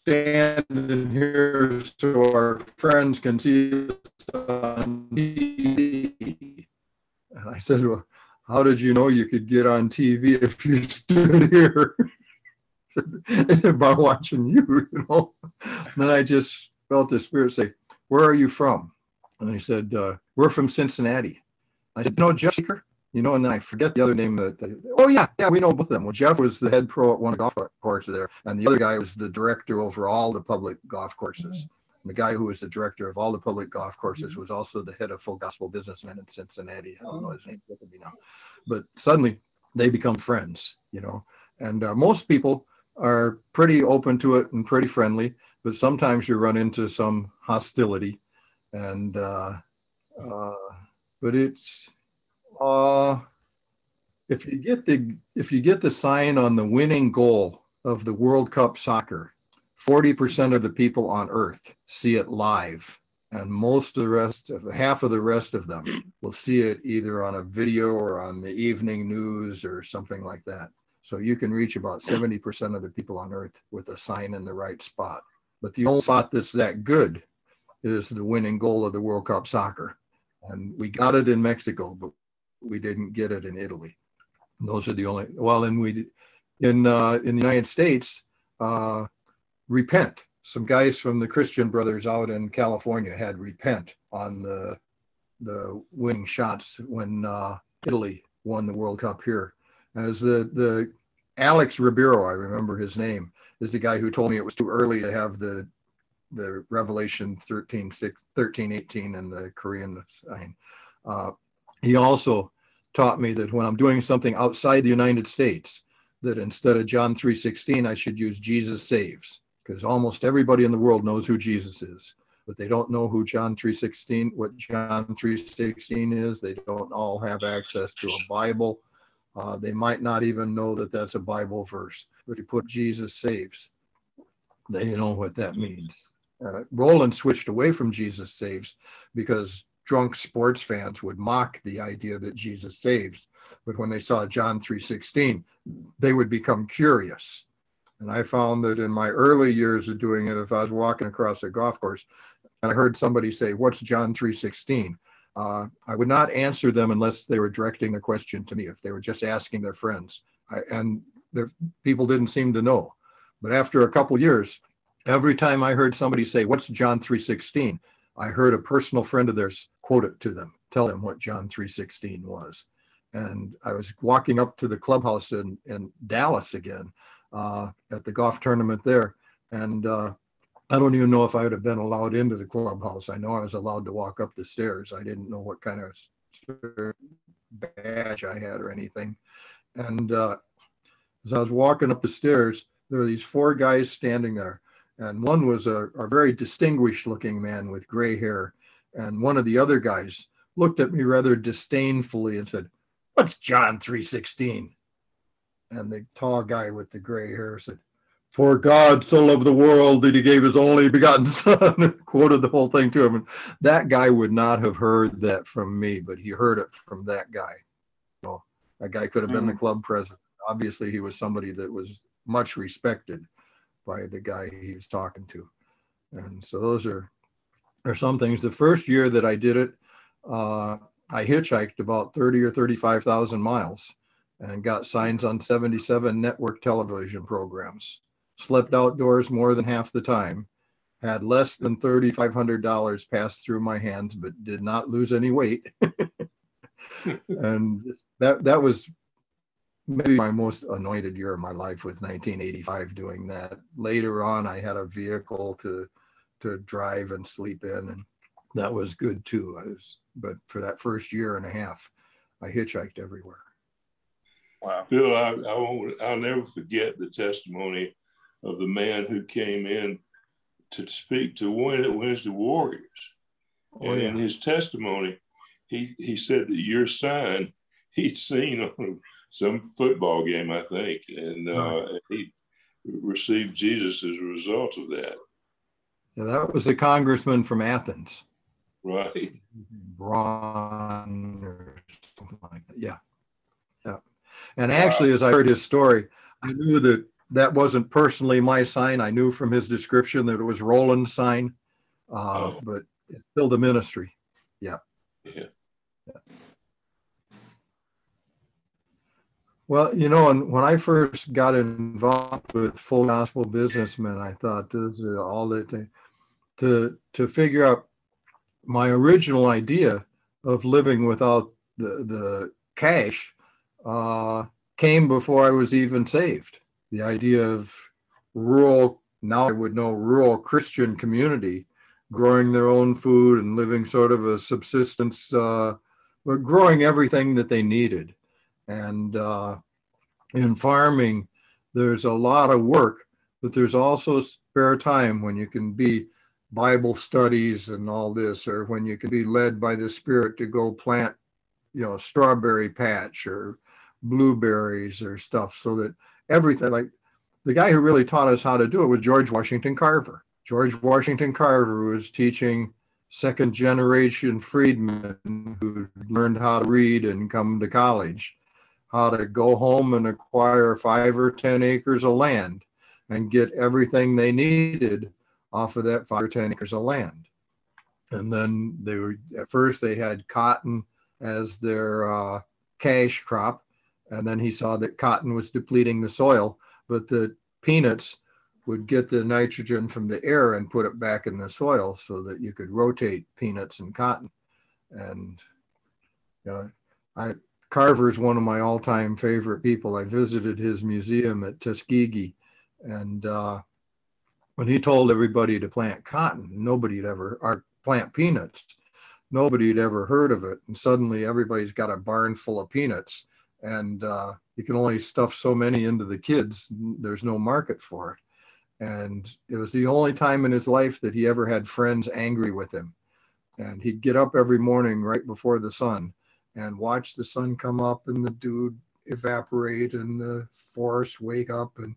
standing here so our friends can see us on TV." And I said, "Well, how did you know you could get on TV if you stood here?" by watching you, you know. And then I just felt the spirit say, Where are you from? And he said, uh, We're from Cincinnati. I said, No, Seeker? You know, and then I forget the other name. That, that, oh, yeah, yeah, we know both of them. Well, Jeff was the head pro at one golf course there, and the other guy was the director over all the public golf courses. And the guy who was the director of all the public golf courses was also the head of Full Gospel Businessmen in Cincinnati. I don't know his name, now. But suddenly they become friends, you know. And uh, most people are pretty open to it and pretty friendly, but sometimes you run into some hostility. And, uh, uh, but it's, uh, if you get the if you get the sign on the winning goal of the World Cup soccer, 40% of the people on earth see it live and most of the rest of half of the rest of them will see it either on a video or on the evening news or something like that. So you can reach about 70% of the people on earth with a sign in the right spot. But the only spot that's that good is the winning goal of the world cup soccer. And we got it in mexico but we didn't get it in italy those are the only well and we in uh, in the united states uh, repent some guys from the Christian Brothers out in California had repent on the the winning shots when uh, Italy won the World Cup here. As the the Alex Ribeiro, I remember his name, is the guy who told me it was too early to have the the Revelation 13, 6, 13 18 and the Korean sign. Uh, he also taught me that when I'm doing something outside the United States, that instead of John 3:16, I should use Jesus saves because almost everybody in the world knows who Jesus is, but they don't know who John 3:16, what John 3:16 is. They don't all have access to a Bible. Uh, they might not even know that that's a Bible verse. But if you put Jesus saves, they know what that means. Uh, Rollen switched away from Jesus saves because drunk sports fans would mock the idea that Jesus saves. But when they saw John 3:16, they would become curious and I found that in my early years of doing it, if I was walking across a golf course and I heard somebody say, What's John 3:16? Uh, I would not answer them unless they were directing the question to me, if they were just asking their friends. I, and people didn't seem to know. But after a couple years, every time I heard somebody say, What's John 3:16? I heard a personal friend of theirs quote it to them, tell them what John 3:16 was. And I was walking up to the clubhouse in, in Dallas again, uh, at the golf tournament there. And uh, I don't even know if I would have been allowed into the clubhouse. I know I was allowed to walk up the stairs. I didn't know what kind of badge I had or anything. And uh, as I was walking up the stairs, there were these four guys standing there. And one was a, a very distinguished looking man with gray hair. And one of the other guys looked at me rather disdainfully and said, What's John 316? And the tall guy with the gray hair said, for God so loved the world that he gave his only begotten son, quoted the whole thing to him. And that guy would not have heard that from me, but he heard it from that guy. So that guy could have been the mm. club president. Obviously, he was somebody that was much respected by the guy he was talking to. And so those are are some things. The first year that I did it, uh, I hitchhiked about 30 or 35,000 miles and got signs on 77 network television programs. Slept outdoors more than half the time. Had less than $3,500 pass through my hands, but did not lose any weight. and that that was maybe my most anointed year of my life was 1985 doing that. Later on, I had a vehicle to to drive and sleep in, and that was good too. I was, but for that first year and a half, I hitchhiked everywhere.
Wow. Bill, I, I won't, I'll never forget the testimony of the man who came in to speak to one of Wednesday Warriors. Oh, and yeah. in his testimony, he, he said that your son he'd seen on some football game, I think, and uh, he received Jesus as a result of that.
Yeah, that was a congressman from Athens.
Right.
Broun or something like that. Yeah. Yeah. And actually, as I heard his story, I knew that that wasn't personally my sign. I knew from his description that it was Rollen's sign, uh, oh. but it's still the ministry. Yeah.
Yeah. yeah.
Well, you know, and when I first got involved with Full Gospel Businessmen, I thought this is all that they, to to figure out my original idea of living without the the cash uh, came before I was even saved. The idea of rural now I would know rural Christian community growing their own food and living sort of a subsistence, uh, but growing everything that they needed and uh, in farming, there's a lot of work, but there's also spare time when you can be Bible studies and all this, or when you can be led by the Spirit to go plant, you know, strawberry patch or blueberries or stuff, so that everything like the guy who really taught us how to do it was George Washington Carver. George Washington Carver was teaching second generation freedmen who learned how to read and come to college how to go home and acquire five or 10 acres of land and get everything they needed off of that five or 10 acres of land. And then they were, at first, they had cotton as their uh, cash crop. And then he saw that cotton was depleting the soil, but the peanuts would get the nitrogen from the air and put it back in the soil so that you could rotate peanuts and cotton. And you know, I Carver is one of my all-time favorite people. I visited his museum at Tuskegee, and uh, when he told everybody to plant cotton, nobody had ever or plant peanuts. Nobody had ever heard of it, and suddenly everybody's got a barn full of peanuts, and uh, you can only stuff so many into the kids. There's no market for it, and it was the only time in his life that he ever had friends angry with him. And he'd get up every morning right before the sun and watch the sun come up and the dew evaporate and the forest wake up. And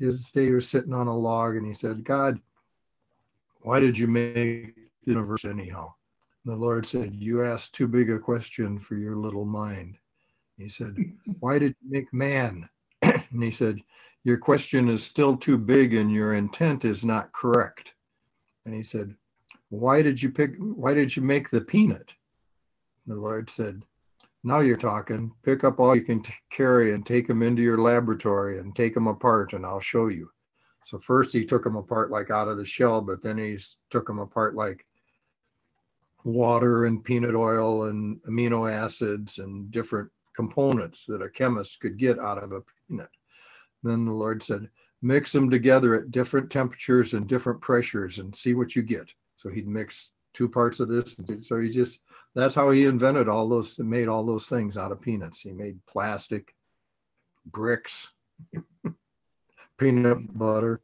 his day he was sitting on a log and he said, God, why did you make the universe anyhow? And the Lord said, You asked too big a question for your little mind. He said, Why did you make man? and he said, Your question is still too big and your intent is not correct. And he said, Why did you pick why did you make the peanut? The Lord said, Now you're talking. Pick up all you can t- carry and take them into your laboratory and take them apart, and I'll show you. So, first he took them apart like out of the shell, but then he took them apart like water and peanut oil and amino acids and different components that a chemist could get out of a peanut. Then the Lord said, Mix them together at different temperatures and different pressures and see what you get. So he'd mix two parts of this. So he just that's how he invented all those made all those things out of peanuts he made plastic bricks peanut butter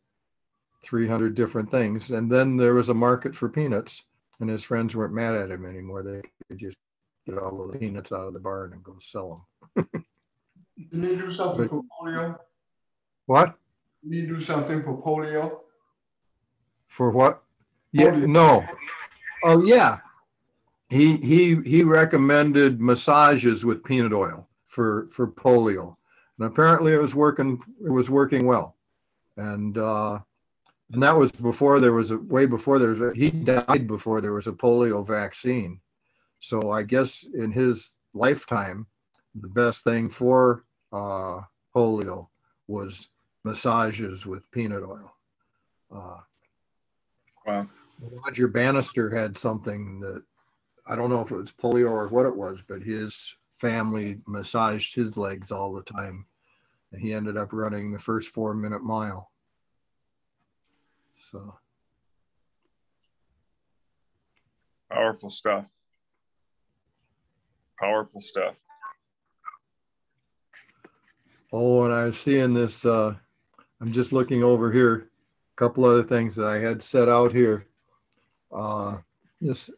300 different things and then there was a market for peanuts and his friends weren't mad at him anymore they could just get all the peanuts out of the barn and go sell them
did he do something but, for polio
what
Did he do something for polio?
For what? Yeah, no. Oh, yeah. He, he, he recommended massages with peanut oil for, for polio. And apparently it was working, it was working well. And, uh, and that was before there was a, way before there was, a, he died before there was a polio vaccine. So I guess in his lifetime, the best thing for, uh, polio was massages with peanut oil. Uh,
Wow.
Roger Bannister had something that I don't know if it was polio or what it was, but his family massaged his legs all the time. And he ended up running the first four minute mile. So,
Powerful stuff. Powerful stuff.
oh, and I was seeing this, uh, I'm just looking over here, a couple other things that I had set out here. Uh, this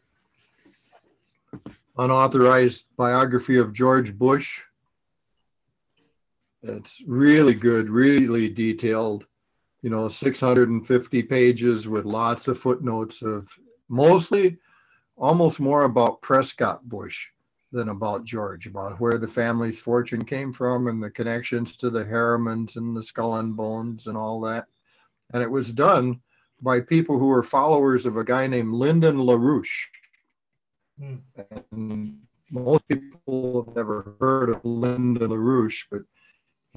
unauthorized biography of George Bush. It's really good, really detailed, you know, 650 pages with lots of footnotes of mostly almost more about Prescott Bush than about George, about where the family's fortune came from and the connections to the Harrimans and the Skull and Bones and all that. And it was done by people who were followers of a guy named Lyndon LaRouche.
Hmm.
And most people have never heard of Lyndon LaRouche, but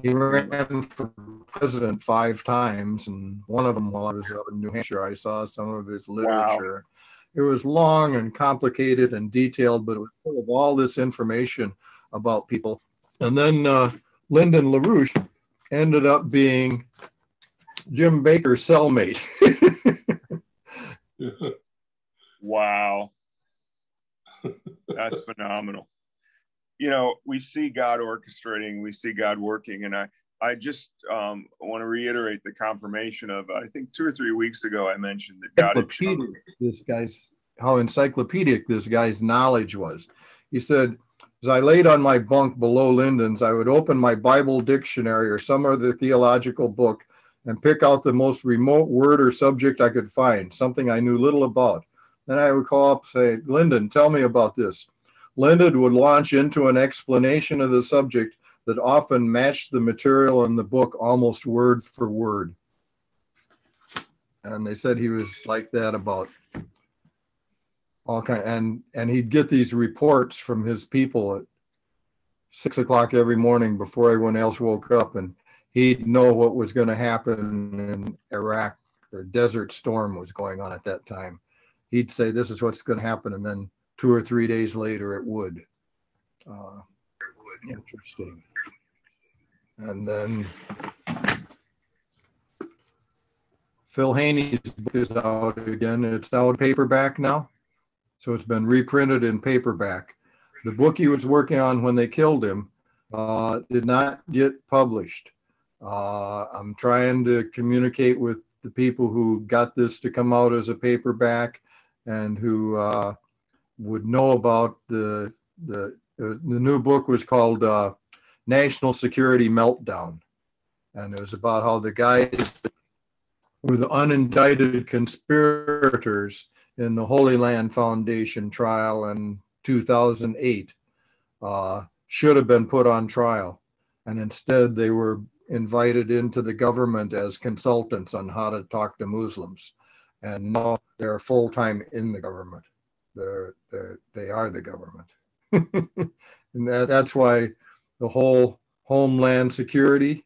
he ran for president five times. And one of them, while I was up in New Hampshire, I saw some of his literature. It was long and complicated and detailed, but it was full of all this information about people. And then uh, Lyndon LaRouche ended up being Jim Bakker cellmate.
Wow. That's phenomenal. You know, we see God orchestrating, we see God working, and I, I just um, want to reiterate the confirmation of I think two or three weeks ago I mentioned that God had shown
encyclopedic this guy's how encyclopedic this guy's knowledge was. He said, as I laid on my bunk below Lyndon's, I would open my Bible dictionary or some other theological book and pick out the most remote word or subject I could find, something I knew little about. Then I would call up say, Lyndon, tell me about this. Lyndon would launch into an explanation of the subject that often matched the material in the book almost word for word. And they said he was like that about all kind and and he'd get these reports from his people at six o'clock every morning before everyone else woke up and he'd know what was going to happen in iraq or desert storm was going on at that time. He'd say this is what's going to happen and then two or three days later it would. Uh, interesting. And then phil haney's book is out again. It's out paperback now. So it's been reprinted in paperback. The book he was working on when they killed him uh, did not get published. Uh, I'm trying to communicate with the people who got this to come out as a paperback and who uh, would know about the the the new book was called uh, National Security Meltdown, and it was about how the guys were the unindicted conspirators in the Holy Land Foundation trial in 2008 uh, should have been put on trial. And instead, they were invited into the government as consultants on how to talk to Muslims. And now they're full time in the government. They're, they're, they are the government. and that, that's why the whole homeland security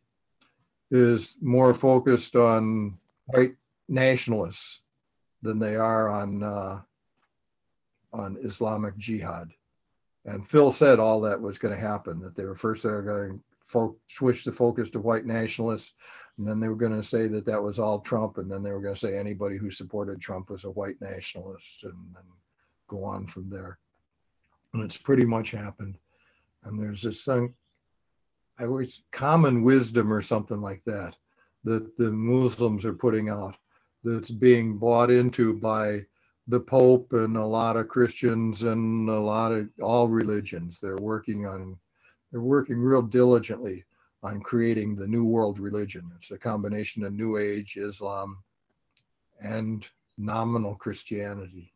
is more focused on white nationalists than they are on uh, on Islamic Jihad. And Phil said all that was going to happen. That they were first they were going to fo- switch the focus to white nationalists, and then they were going to say that that was all Trump, and then they were going to say anybody who supported Trump was a white nationalist, and then go on from there. And it's pretty much happened. And there's this thing, I always common wisdom or something like that that the Muslims are putting out that's being bought into by the Pope and a lot of Christians and a lot of all religions. They're working on, they're working real diligently on creating the new world religion. It's a combination of New Age, Islam, and nominal Christianity.